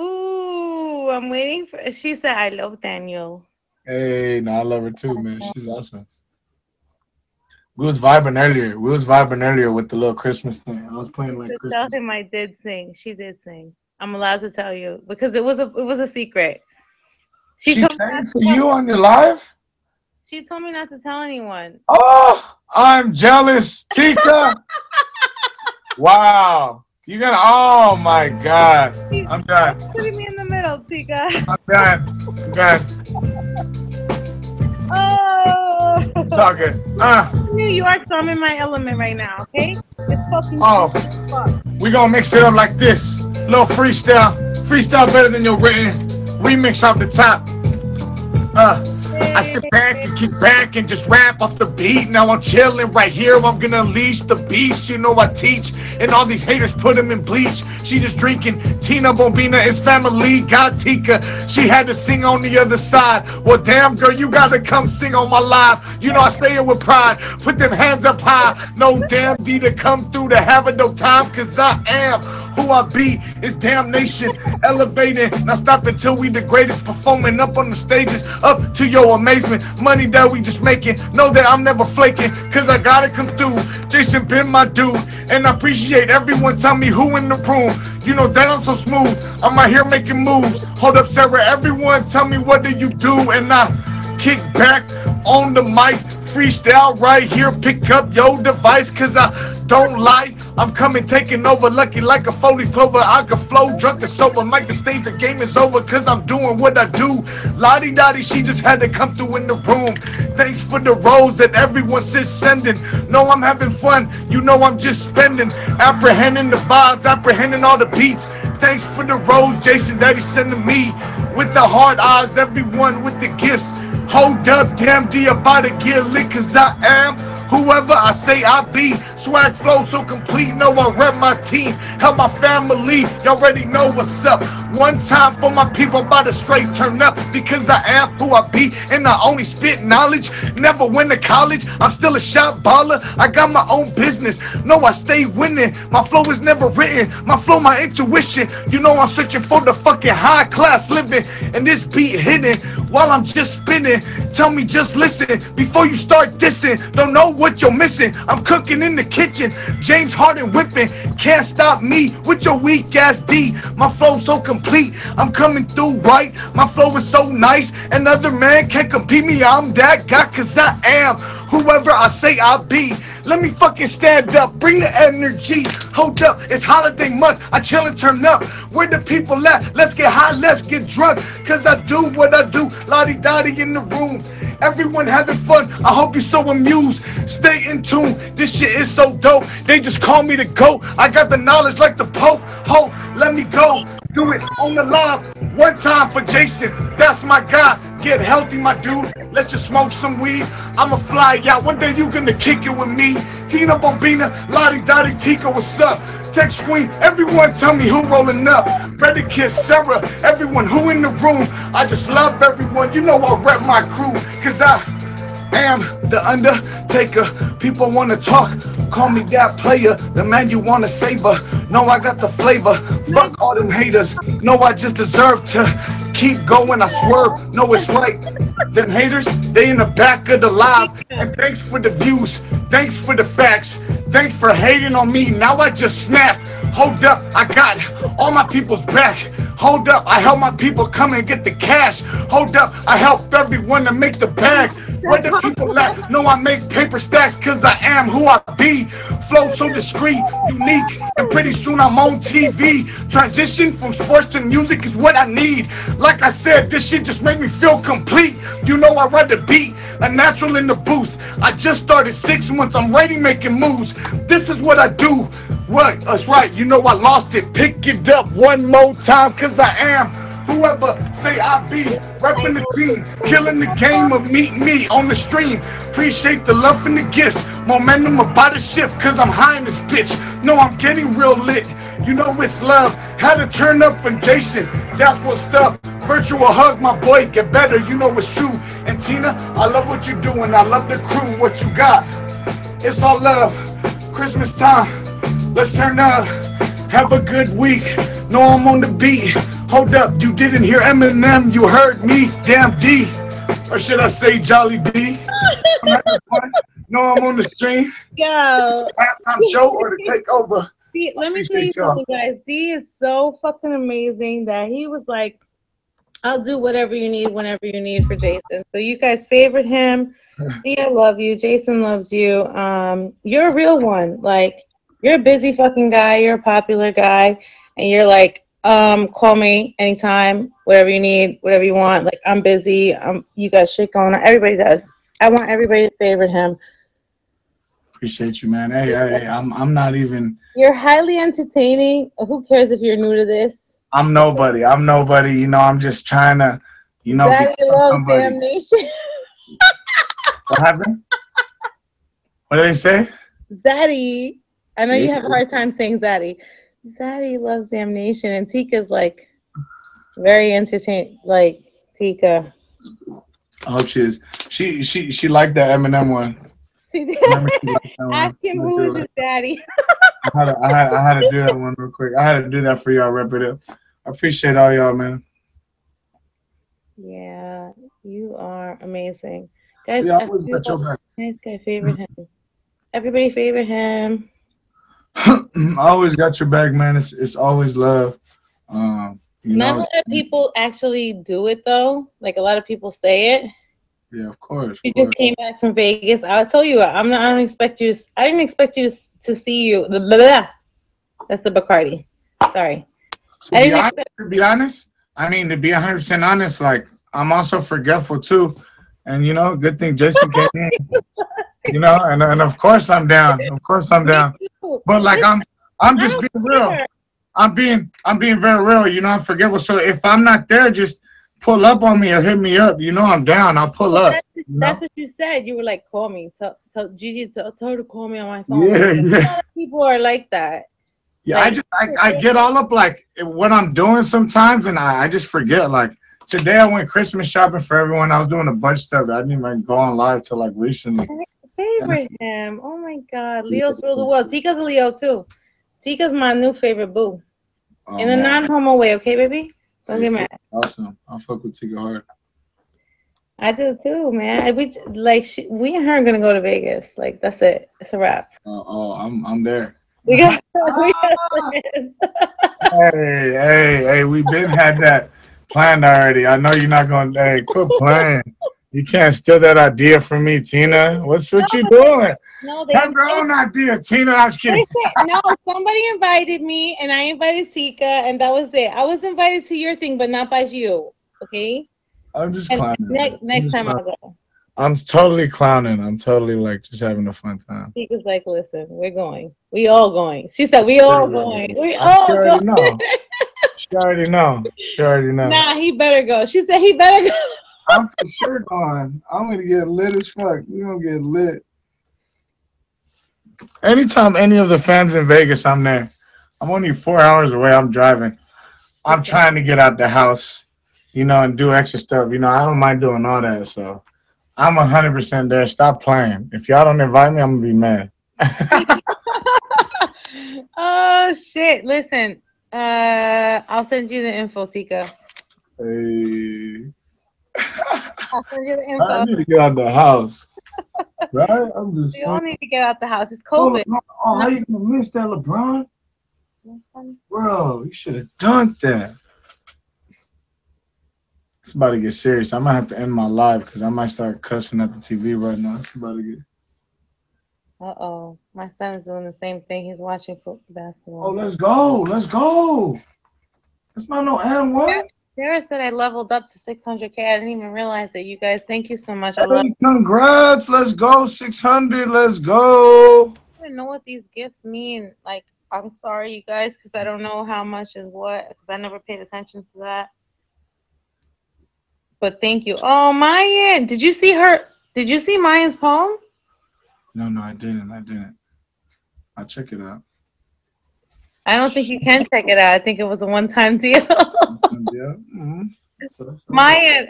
Ooh, I'm waiting for she said I love Daniel. Hey, no, I love her too, man. She's awesome. We was vibing earlier. We was vibing earlier with the little Christmas thing. I was playing like Christmas. tell him I did sing. She did sing. I'm allowed to tell you because it was a it was a secret. She, She told me sang not to for you on your live? She told me not to tell anyone. Oh, I'm jealous, Tika. wow. You're gonna oh my god. I'm done. Putting me in the middle, Tika. I'm done. I'm done. Oh. It's all good. Ah. New York, so I'm in my element right now. Okay, it's fucking. Oh. fuck. We gonna mix it up like this. Little freestyle. Freestyle better than your written. Remix off the top. Uh, I sit back and kick back and just rap off the beat. Now I'm chilling right here. I'm gonna unleash the beast. You know I teach, and all these haters put them in bleach. She just drinking. Tina Bombina is family. Got Tika. She had to sing on the other side. Well, damn girl, you gotta come sing on my live. You know I say it with pride. Put them hands up high. No damn D to come through to have no time, cause I am who I be. It's damnation. Elevating. Not stop until we the greatest. Performing up on the stages. Up to your amazement. Money that we just making. Know that I'm never flaking. Cause I gotta come through. Jason been my dude. And I appreciate everyone tell me who in the room. You know that I'm so smooth. I'm out here making moves. Hold up, Sarah. Everyone tell me what do you do? And I kick back on the mic. Freestyle right here. Pick up your device. Cause I don't lie. I'm coming, taking over, lucky like a Foley clover. I can flow, drunk and sober. Mic the stage, the game is over, cause I'm doing what I do. Lottie Dottie, she just had to come through in the room. Thanks for the rose that everyone says sending. No, I'm having fun, you know I'm just spending. Apprehending the vibes, apprehending all the beats. Thanks for the rose, Jason, that he's sending me. With the hard eyes, everyone with the gifts. Hold up, damn D, about to get lit, cause I am whoever I say I be. Swag flow so complete, know I rep my team. Help my family, y'all already know what's up. One time for my people, by the straight turn up, because I am who I be, and I only spit knowledge. Never went to college, I'm still a shot baller. I got my own business, no, I stay winning. My flow is never written, my flow, my intuition. You know I'm searching for the fucking high class living, and this beat hitting while I'm just spinning. Tell me just listen before you start dissing. Don't know what you're missing. I'm cooking in the kitchen. James Harden whipping. Can't stop me with your weak ass D. My flow so complete. I'm coming through right. My flow is so nice. Another man can't compete me. I'm that guy cause I am whoever I say I'll be. Let me fucking stand up. Bring the energy. Hold up. It's holiday month. I chill and turn up. Where the people at? Let's get high. Let's get drunk. Cause I do what I do. Lottie Dottie in the room. Everyone having fun. I hope you're so amused. Stay in tune. This shit is so dope. They just call me the GOAT. I got the knowledge like the Pope. Hope, let me go. Do it on the live. One time for Jason. That's my guy. Get healthy, my dude. Let's just smoke some weed. I'ma fly out. One day you gonna kick it with me. Tina Bombina, Lottie Dottie Tika, what's up? Tex Queen, everyone tell me who rolling up. Kiss, Sarah, everyone who in the room. I just love everyone. You know I rep my crew. Cause I am the Undertaker. People wanna talk, call me that player. The man you wanna savor. No, I got the flavor. Fuck all them haters. No, I just deserve to keep going. I swerve. No, it's right. Them haters, they in the back of the live. And thanks for the views. Thanks for the facts. Thanks for hating on me. Now I just snap. Hold up, I got all my people's back. Hold up, I help my people come and get the cash. Hold up, I help everyone to make the bag. Where the people at? No, I make paper stacks cause I am who I be. Flow so discreet, unique, and pretty soon I'm on TV. Transition from sports to music is what I need. Like I said, this shit just make me feel complete. You know I ride the beat, a natural in the booth. I just started six months, I'm ready making moves. This is what I do. What? That's right, you know I lost it. Pick it up one more time, cause I am whoever say I be. Repping the team, killing the game of meet me on the stream. Appreciate the love and the gifts. Momentum about to shift, cause I'm high in this bitch. No, I'm getting real lit. You know it's love. Had to turn up for Jason. That's what's up. Virtual hug, my boy, get better. You know it's true. And Tina, I love what you're doing. I love the crew, what you got. It's all love. Christmas time. Let's turn up. Have a good week. No, I'm on the beat. Hold up, you didn't hear Eminem, you heard me. Damn D. Or should I say Jolly D? I'm. No, I'm on the stream. Yo. Halftime show or the takeover. See, let me tell you something, guys. D is so fucking amazing that he was like, I'll do whatever you need whenever you need for Jason. So you guys favored him. D, I love you. Jason loves you. Um, you're a real one. Like, you're a busy fucking guy. You're a popular guy. And you're like, um, call me anytime, whatever you need, whatever you want. Like, I'm busy. Um, you got shit going on. Everybody does. I want everybody to favorite him. Appreciate you, man. Hey, hey, I'm I'm not even You're highly entertaining. Who cares if you're new to this? I'm nobody. I'm nobody. You know, I'm just trying to, you know, Daddy loves somebody. damnation. What happened? What did they say? Zaddy. I know you have a hard time saying Zaddy. Zaddy loves damnation, and Tika's like very entertained. Like Tika. I hope she is. She she she liked that Eminem one. She's Remember she liked that one. Ask him who is his daddy. I had, to, I, had, I had to do that one real quick. I had to do that for y'all. Rep it up. I appreciate all y'all, man. yeah, you are amazing, guys. Yeah, I always got your back. Nice guy favorite him. Everybody favorite him. I always got your back, man. It's it's always love. Um, you Not a lot of people actually do it though. Like a lot of people say it. yeah, of course. You Of course. just came back from Vegas. I'll tell you, I'm not. I don't expect you. To, I didn't expect you to, to see you. Blah, blah, blah. That's the Bacardi. Sorry. To I be, honest, to be honest, I mean to be 100 percent honest, like I'm also forgetful too, and you know, good thing Jason came in. You know, and and of course I'm down. Of course I'm down. But like I'm, I'm just being real. I'm being, I'm being very real. You know, I'm forgetful. So if I'm not there, just pull up on me or hit me up. You know, I'm down. I'll pull up. That's, that's what you said. You were like, "Call me." Tell, tell Gigi. Tell, tell her to call me on my phone. Yeah, yeah. people are like that. Yeah, I just I, I get all up like what I'm doing sometimes, and I, I just forget. Like today, I went Christmas shopping for everyone. I was doing a bunch of stuff. I didn't even go on live till like recently. Favorite him. Oh my God, Leo's rule the world. Tika's a Leo too. Tika's my new favorite boo. Oh, In a non-homo way, okay, baby? Don't get mad. Awesome. I'll fuck with Tika hard. I do too, man. We like she, we and her are gonna go to Vegas. Like that's it. It's a wrap. Oh, oh I'm I'm there. We got. we got Hey, hey, hey, We've been had that planned already. I know you're not gonna hey, quit playing. You can't steal that idea from me, Tina. What's what you doing? no, they Have your own idea, Tina. I'm kidding. Listen, no, somebody invited me, and I invited Tika, and that was it. I was invited to your thing, but not by you. Okay. I'm just And clowning. next next just time I'll go. I'm totally clowning. I'm totally like just having a fun time. Tika's like, listen, we're going. We all going. She said, we all going. We all She already going. know. She already know. She already know. Nah, he better go. She said he better go. I'm for sure going. I'm gonna get lit as fuck. We gonna get lit. Anytime any of the fans in Vegas, I'm there. I'm only four hours away. I'm driving. I'm trying to get out the house, you know, and do extra stuff. You know, I don't mind doing all that. So I'm hundred percent there. Stop playing. If y'all don't invite me, I'm gonna be mad. oh shit! Listen, uh, I'll send you the info, Tika. Hey, I'll send you the I need to get out of the house. Right? I'm just We all need to get out the house. It's Oh, COVID. no. oh, how you gonna miss that, LeBron? Bro, you should have dunked that. It's about to get serious. I might have to end my live because I might start cussing at the TV right now. It's about to get. Uh oh, my son is doing the same thing. He's watching football basketball. Oh, let's go. Let's go. That's not no and what? Sarah said I leveled up to 600k. I didn't even realize that. You guys, thank you so much. Hey, congrats. Let's go. 600. Let's go. I don't know what these gifts mean. Like, I'm sorry, you guys, because I don't know how much is what, because I never paid attention to that. But thank you. Oh, Mayan, did you see her? Did you see Mayan's poem? No, no, I didn't. I didn't. I'll check it out. I don't think you can check it out. I think it was a one-time deal. yeah. mhm. So- Mayan.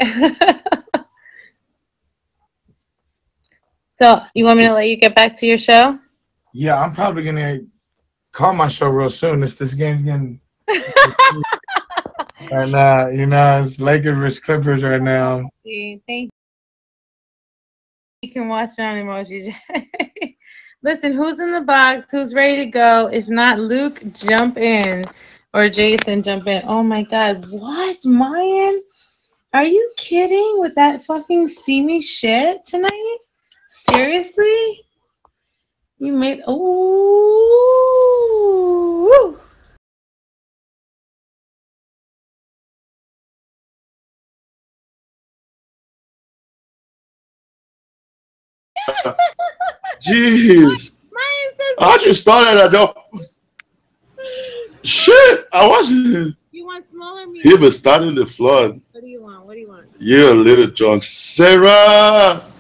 so, you want me to let you get back to your show? Yeah, I'm probably gonna call my show real soon. This this game's getting right now. You know, it's Lakers versus Clippers right now. Thank you. You can watch it on Emoji. Listen, who's in the box? Who's ready to go? If not, Luke, jump in. Or Jason, jump in. Oh my God. What? Mayan? Are you kidding with that fucking steamy shit tonight? Seriously? You made. Ooh. Jeez. I just started at the shit. I wasn't. You want smaller meat? He was starting the flood. What do you want? What do you want? You're a little drunk, Sarah.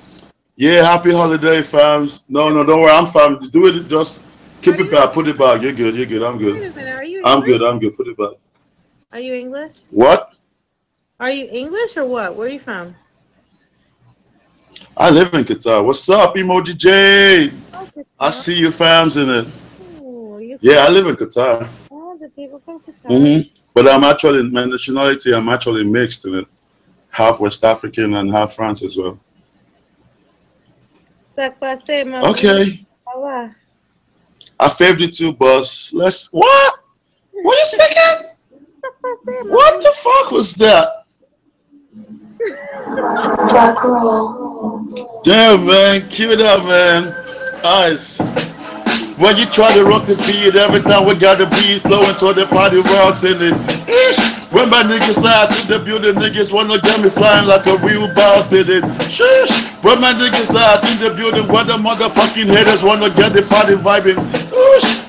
Yeah, happy holiday, fams. No, no, don't worry. I'm fine. Do it. Just keep it back. Put it back. You're good. You're good. I'm good. Are you I'm good. I'm good. Put it back. Are you English? What? Are you English or what? Where are you from? I live in Qatar. What's up, Emoji J? I see you, fams, in it. Oh, you Yeah, I live in Qatar. Oh, the people from Qatar. hmm But I'm actually my nationality. I'm actually mixed in it, half West African and half France as well. Ça passe, ma Okay. vie. Ça va? I faved you too, boss. Let's what? What are you speaking? What the fuck was that? Rock roll. Damn, man, cue it up, man. Nice. When you try to rock the beat, every time we got the beat flowing to the party rocks in it. Ish. When my niggas out to the building, niggas wanna get me flying like a real boss in it. Shush. When my niggas out in the building, where the motherfucking haters wanna get the party vibing.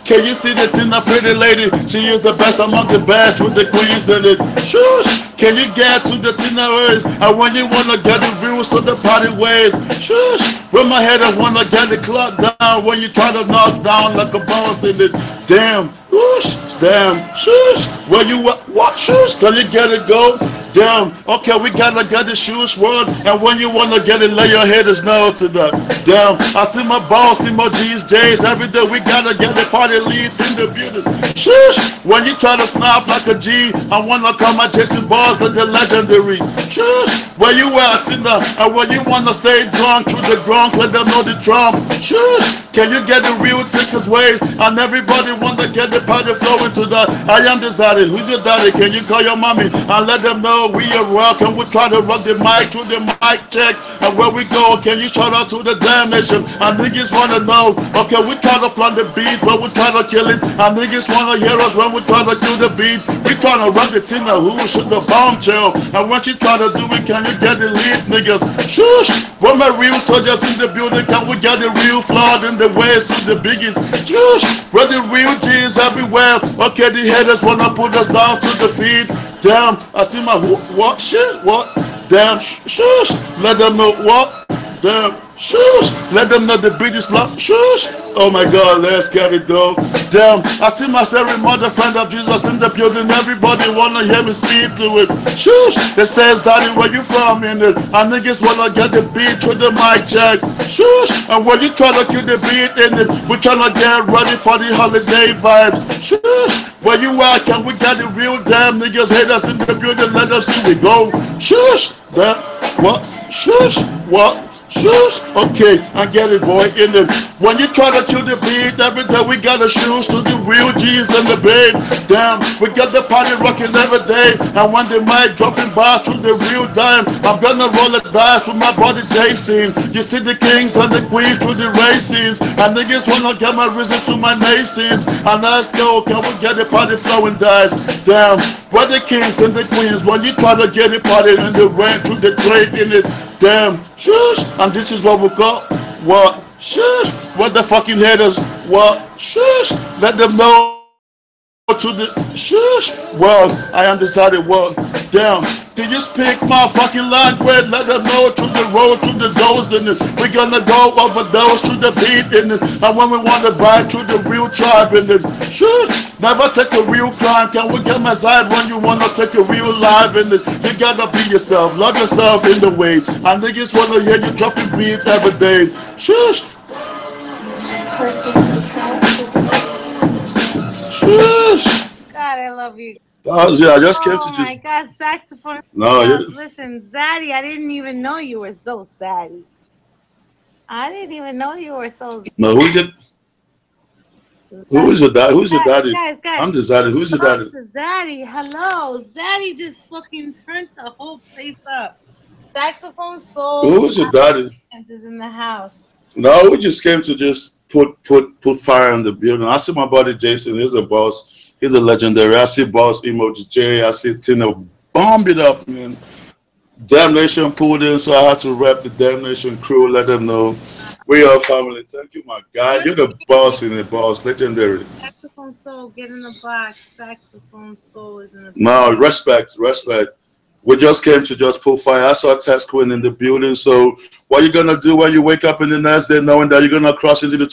Can you see the Tina pretty lady? She is the best among the best with the queens in it. Shush. Can you get to the Tina ways? And when you wanna get the views to the party ways. Shush. When my head I wanna get the clock down. When you try to knock down like a boss in it. Damn. Whoosh. Damn. Shush. Where you at? What? Shush. Can you get it go? Damn. Okay, we gotta get the shoes word. And when you wanna get it, lay your head is now to that. Damn. I see my boss, see my G's, J's. Every day we gotta get the party lead in the building. Shush. When you try to snap like a G, I wanna come at Jason Balls like the legendary. Shush. Where you at in the and when you wanna stay drunk through the drunk, let them know the drum. Shush. Can you get the real tickets ways? And everybody wanna get the party flowing to that. I am the daddy. Who's your daddy? Can you call your mommy and let them know we are welcome? We try to run the mic to the mic check. And where we go, can you shout out to the damn nation? And niggas wanna know. Okay, we try to flaunt the beat, but we try to kill it. And niggas wanna hear us when we try to kill the beat. We try to run the thing now who should the bomb chill. And when she try to do it, can you get the lead, niggas? Shush! When my real soldiers in the building, can we get the real flood in the ways to the biggest? Shush! Where the real G's everywhere. Okay, the haters wanna put us down to the feet. Damn, I see my what shit? What? Damn, sh- shush! Let them know what? Damn, shush! Let them know the beat is flop. Shush! Oh my God, let's get it though. Damn, I see myself every mother friend of Jesus in the building. Everybody wanna hear me speak to it. Shush! They say, Zaddy, where you from in it? And niggas wanna get the beat with the mic check. Shush! And when you try to kill the beat in it, we tryna get ready for the holiday vibes. Shush! Where you at? Can we get the real damn niggas haters in the building? Let us see we go. Shush! That what? Shush! What? Shoes? Okay, I get it, boy. In the when you try to kill the beat, every day we got the shoes to the real G's and the babe. Damn, we got the party rocking every day. And when the mic dropping by to the real dime, I'm gonna roll the dice with my body Jason. You see the kings and the queens to the races. And niggas wanna get my reason to my nations. And let's go, can we get the party flowing dice? Damn, where the kings and the queens when you try to get it party in the rain to the trade in it. Damn, shush, and this is what we got. What? Shush, what the fucking haters? What? Shush, let them know to the shush. Well, I undecided. Well, damn, did you speak my fucking language? Let them know to the road, to the doors, and it. we gonna go over those to the beat, and when we want to ride to the real tribe, in it. Shush, never take a real climb. Can we get my side when you wanna take a real life, in it? You gotta be yourself, love yourself in the way. And niggas wanna hear you dropping beats every day. Shush. Shush. God, I love you. Was- yeah, I just came oh to my. God, saxophone. No, you- Listen, Zaddy, I didn't even know you were so saddy. I didn't even know you were so. No, who's it? Who is your dad? Who's your daddy? guys, guys. I'm the daddy. Who's your daddy? Zaddy. Hello, Zaddy just fucking turned the whole place up. Saxophone soul. Who's your daddy? Is in the house. No, we just came to just put put put fire in the building. I see my buddy Jason. He's a boss. He's a legendary. I see boss emoji J. I see Tina bomb it up, man. Damnation pulled in, so I had to rep the Damnation crew. Let them know we are family. Thank you, my guy. You're the boss in the boss, legendary. Saxophone soul, get in the box. Saxophone soul is in the box. No, respect, respect. We just came to just pull fire. I saw Tex Queen in the building. So what you gonna do when you wake up in the next day knowing that you're gonna cross into the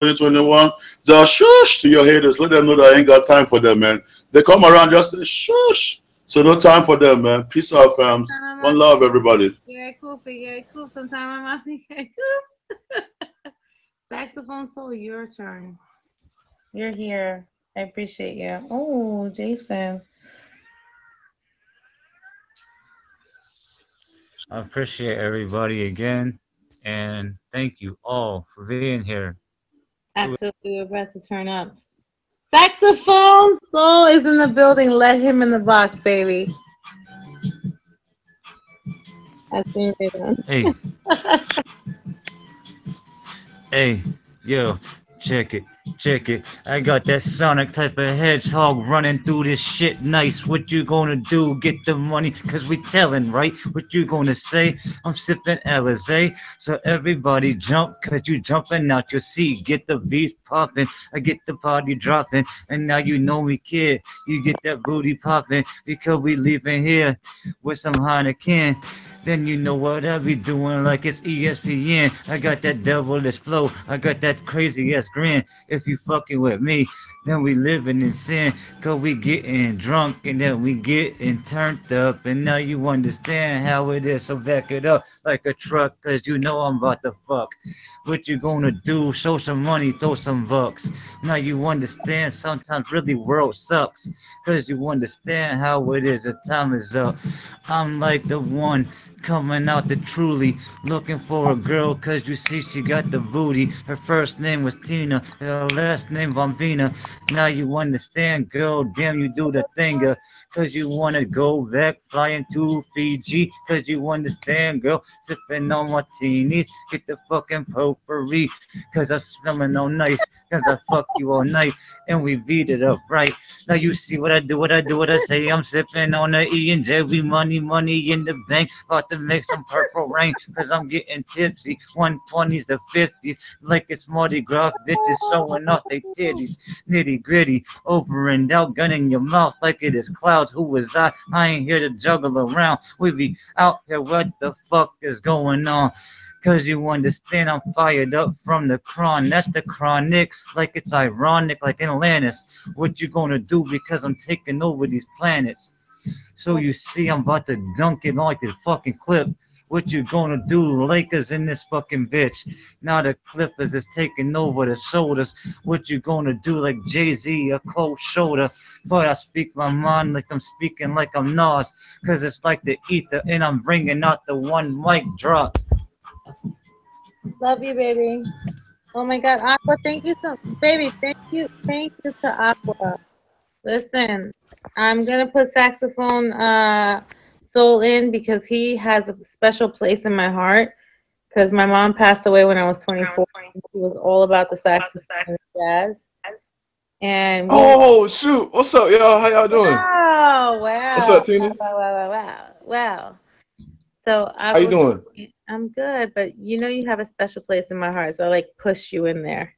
2021? Just shush to your haters. Let them know that I ain't got time for them, man. They come around just say shush. So no time for them, man. Peace out, fam. One love, everybody. Yeah, cool. Yeah, cool. Sometime I'm yeah, cool. Saxophone soul, your turn. You're here. I appreciate you. Oh, Jason. I appreciate everybody again, and thank you all for being here. Absolutely, we're about to turn up. Saxophone soul is in the building. Let him in the box, baby. That's me. Hey, hey, yo, check it, check it. I got that Sonic type of hedgehog running through this shit nice. What you gonna do? Get the money? Cause we telling, right? What you gonna say? I'm sipping Alizé. So everybody jump, cause you jumping out your seat. Get the beat popping. I get the party dropping. And now you know we care. You get that booty popping. Because we leaving here with some Heineken. Then you know what I be doing like it's ESPN. I got that devilish flow. I got that crazy ass grin. If you fucking with me, Then we living in sin, cause we getting drunk and then we getting turned up. And now you understand how it is, so back it up like a truck, cause you know I'm about to fuck. What you gonna do? Show some money, throw some bucks. Now you understand sometimes really world sucks, cause you understand how it is, the time is up. I'm like the one coming out the truly looking for a girl. Cause you see she got the booty. Her first name was tina her last name Bombina now you understand girl damn you do the thing uh, cause you wanna go back flying to fiji cause you understand girl sipping on martinis get the fucking potpourri cause i'm smelling all nice cause i fuck you all night and we beat it up right. Now you see what i do what i do what i say i'm sipping on the e and j we money money in the bank about to make some purple rain cause i'm getting tipsy 120s to 50s like it's mardi gras bitches showing off they titties nitty gritty over and out gun in your mouth like it is who was i i ain't here to juggle around we be out here what the fuck is going on Cause you understand I'm fired up from the cron. That's the chronic. Like it's ironic, like Atlantis. What you gonna do because I'm taking over these planets? So you see I'm about to dunk it like this fucking clip. What you gonna do, Lakers in this fucking bitch? Now the Clippers is taking over the shoulders. What you gonna do, like Jay Z, a cold shoulder? But I speak my mind like I'm speaking like I'm Nas, cause it's like the ether, and I'm bringing out the one mic drop. Love you, baby. Oh my God, Aqua, thank you so, baby. Thank you, thank you to Aqua. Listen, I'm gonna put saxophone uh soul in because he has a special place in my heart. Because my mom passed away when I was 24. He was all about the saxophone and jazz. And we- Oh shoot! What's up, y'all? How y'all doing? Wow, wow. What's up, Tina? Wow, wow, wow, wow, wow. So I How you was- doing? I'm good, but you know you have a special place in my heart, so I like push you in there.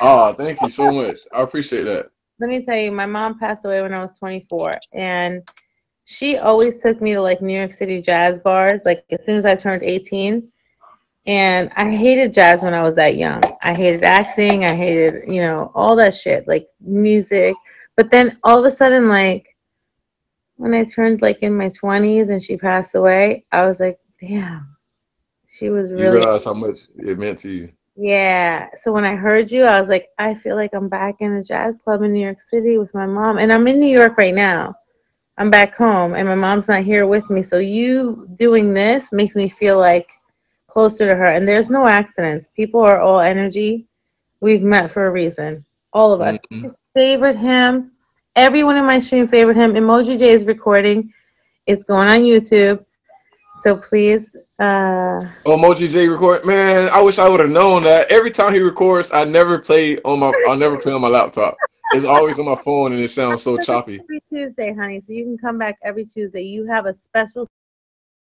Oh, thank you so much. I appreciate that. Let me tell you, my mom passed away when I was 24, and she always took me to like New York City jazz bars, like as soon as I turned 18. And I hated jazz when I was that young. I hated acting. I hated, you know, all that shit, like music. But then all of a sudden, like when I turned like in my 20s and she passed away, I was like, damn, she was really. You realize how much it meant to you. yeah. So when I heard you, I was like, I feel like I'm back in a jazz club in New York City with my mom. And I'm in New York right now. I'm back home and my mom's not here with me. So you doing this makes me feel like closer to her. And there's no accidents. People are all energy. We've met for a reason. All of us. Mhm. Just Favored him. Everyone in my stream favorite him. Emoji J is recording. It's going on YouTube. So please, uh, Oh, Emoji J record. Man, I wish I would have known that. Every time he records, I never play on my. I never play on my laptop. It's always on my phone, and it sounds so choppy. every Tuesday, honey. So you can come back every Tuesday. You have a special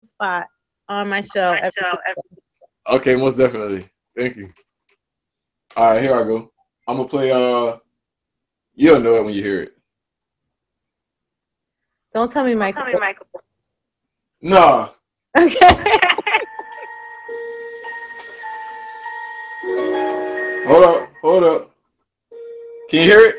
spot on my show. every Tuesday. Okay, most definitely. Thank you. All right, here I go. I'm gonna play. Uh, you'll know it when you hear it. Don't tell me, Michael. Tell me, Michael. No. Okay. Hold up. Hold up. Can you hear it?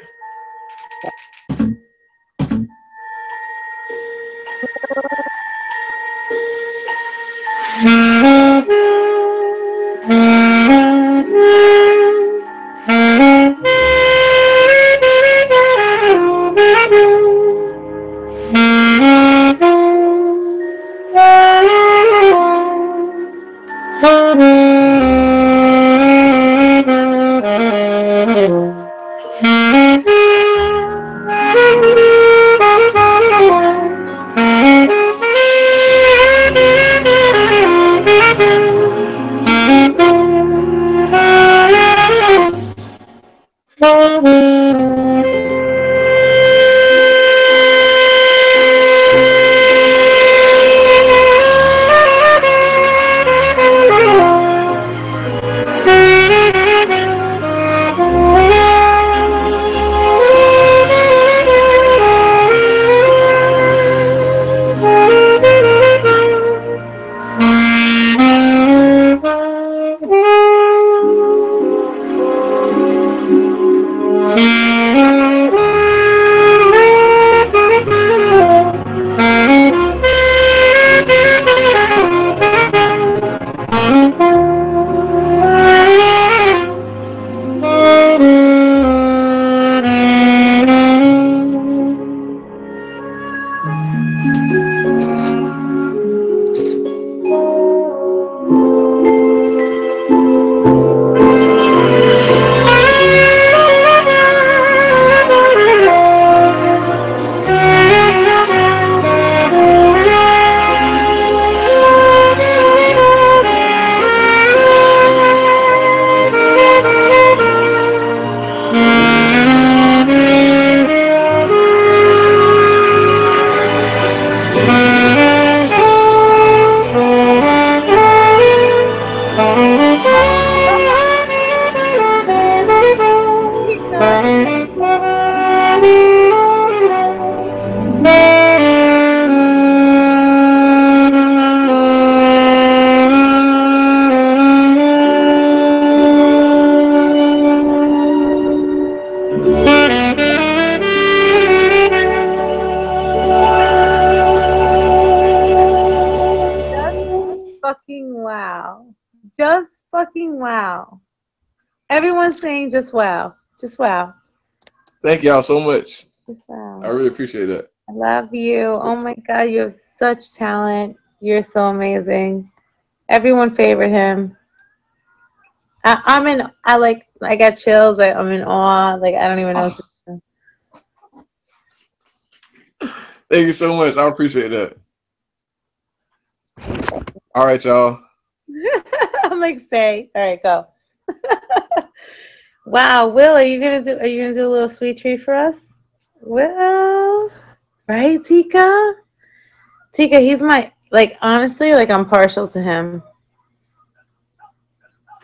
Just wow. Thank y'all so much. Just wow. I really appreciate that. I love you. Oh my God, you have such talent. You're so amazing. Everyone favored him. I, I'm in. I like. I got chills. I, I'm in awe. Like I don't even know. What. Thank you so much. I appreciate that. All right, y'all. I'm like, say. All right, go. wow, Will, are you gonna do? Are you gonna do a little sweet treat for us? Will, right, Tika? Tika, he's my like. Honestly, like I'm partial to him.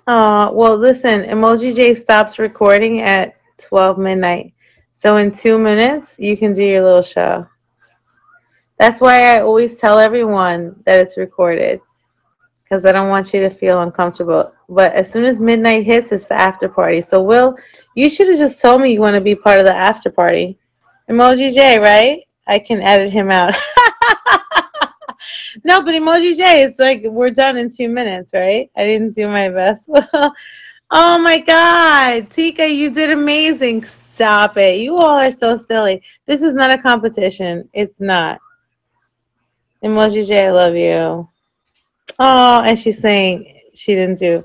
Oh, well, listen, Emoji J stops recording at 12 midnight. So in two minutes, you can do your little show. That's why I always tell everyone that it's recorded because I don't want you to feel uncomfortable. But as soon as midnight hits, it's the after party. So, Will, you should have just told me you want to be part of the after party. Emoji J, right? I can edit him out. no, but Emoji J, it's like we're done in two minutes, right? I didn't do my best. Well, oh my God, Tika, you did amazing. Stop it. You all are so silly. This is not a competition. It's not. Emoji J, I love you. Oh, and she's saying she didn't do.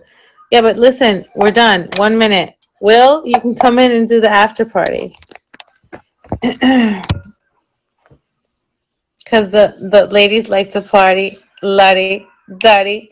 Yeah, but listen, we're done. One minute. Will, you can come in and do the after party. Because the, the ladies like to party, luddy, duddy.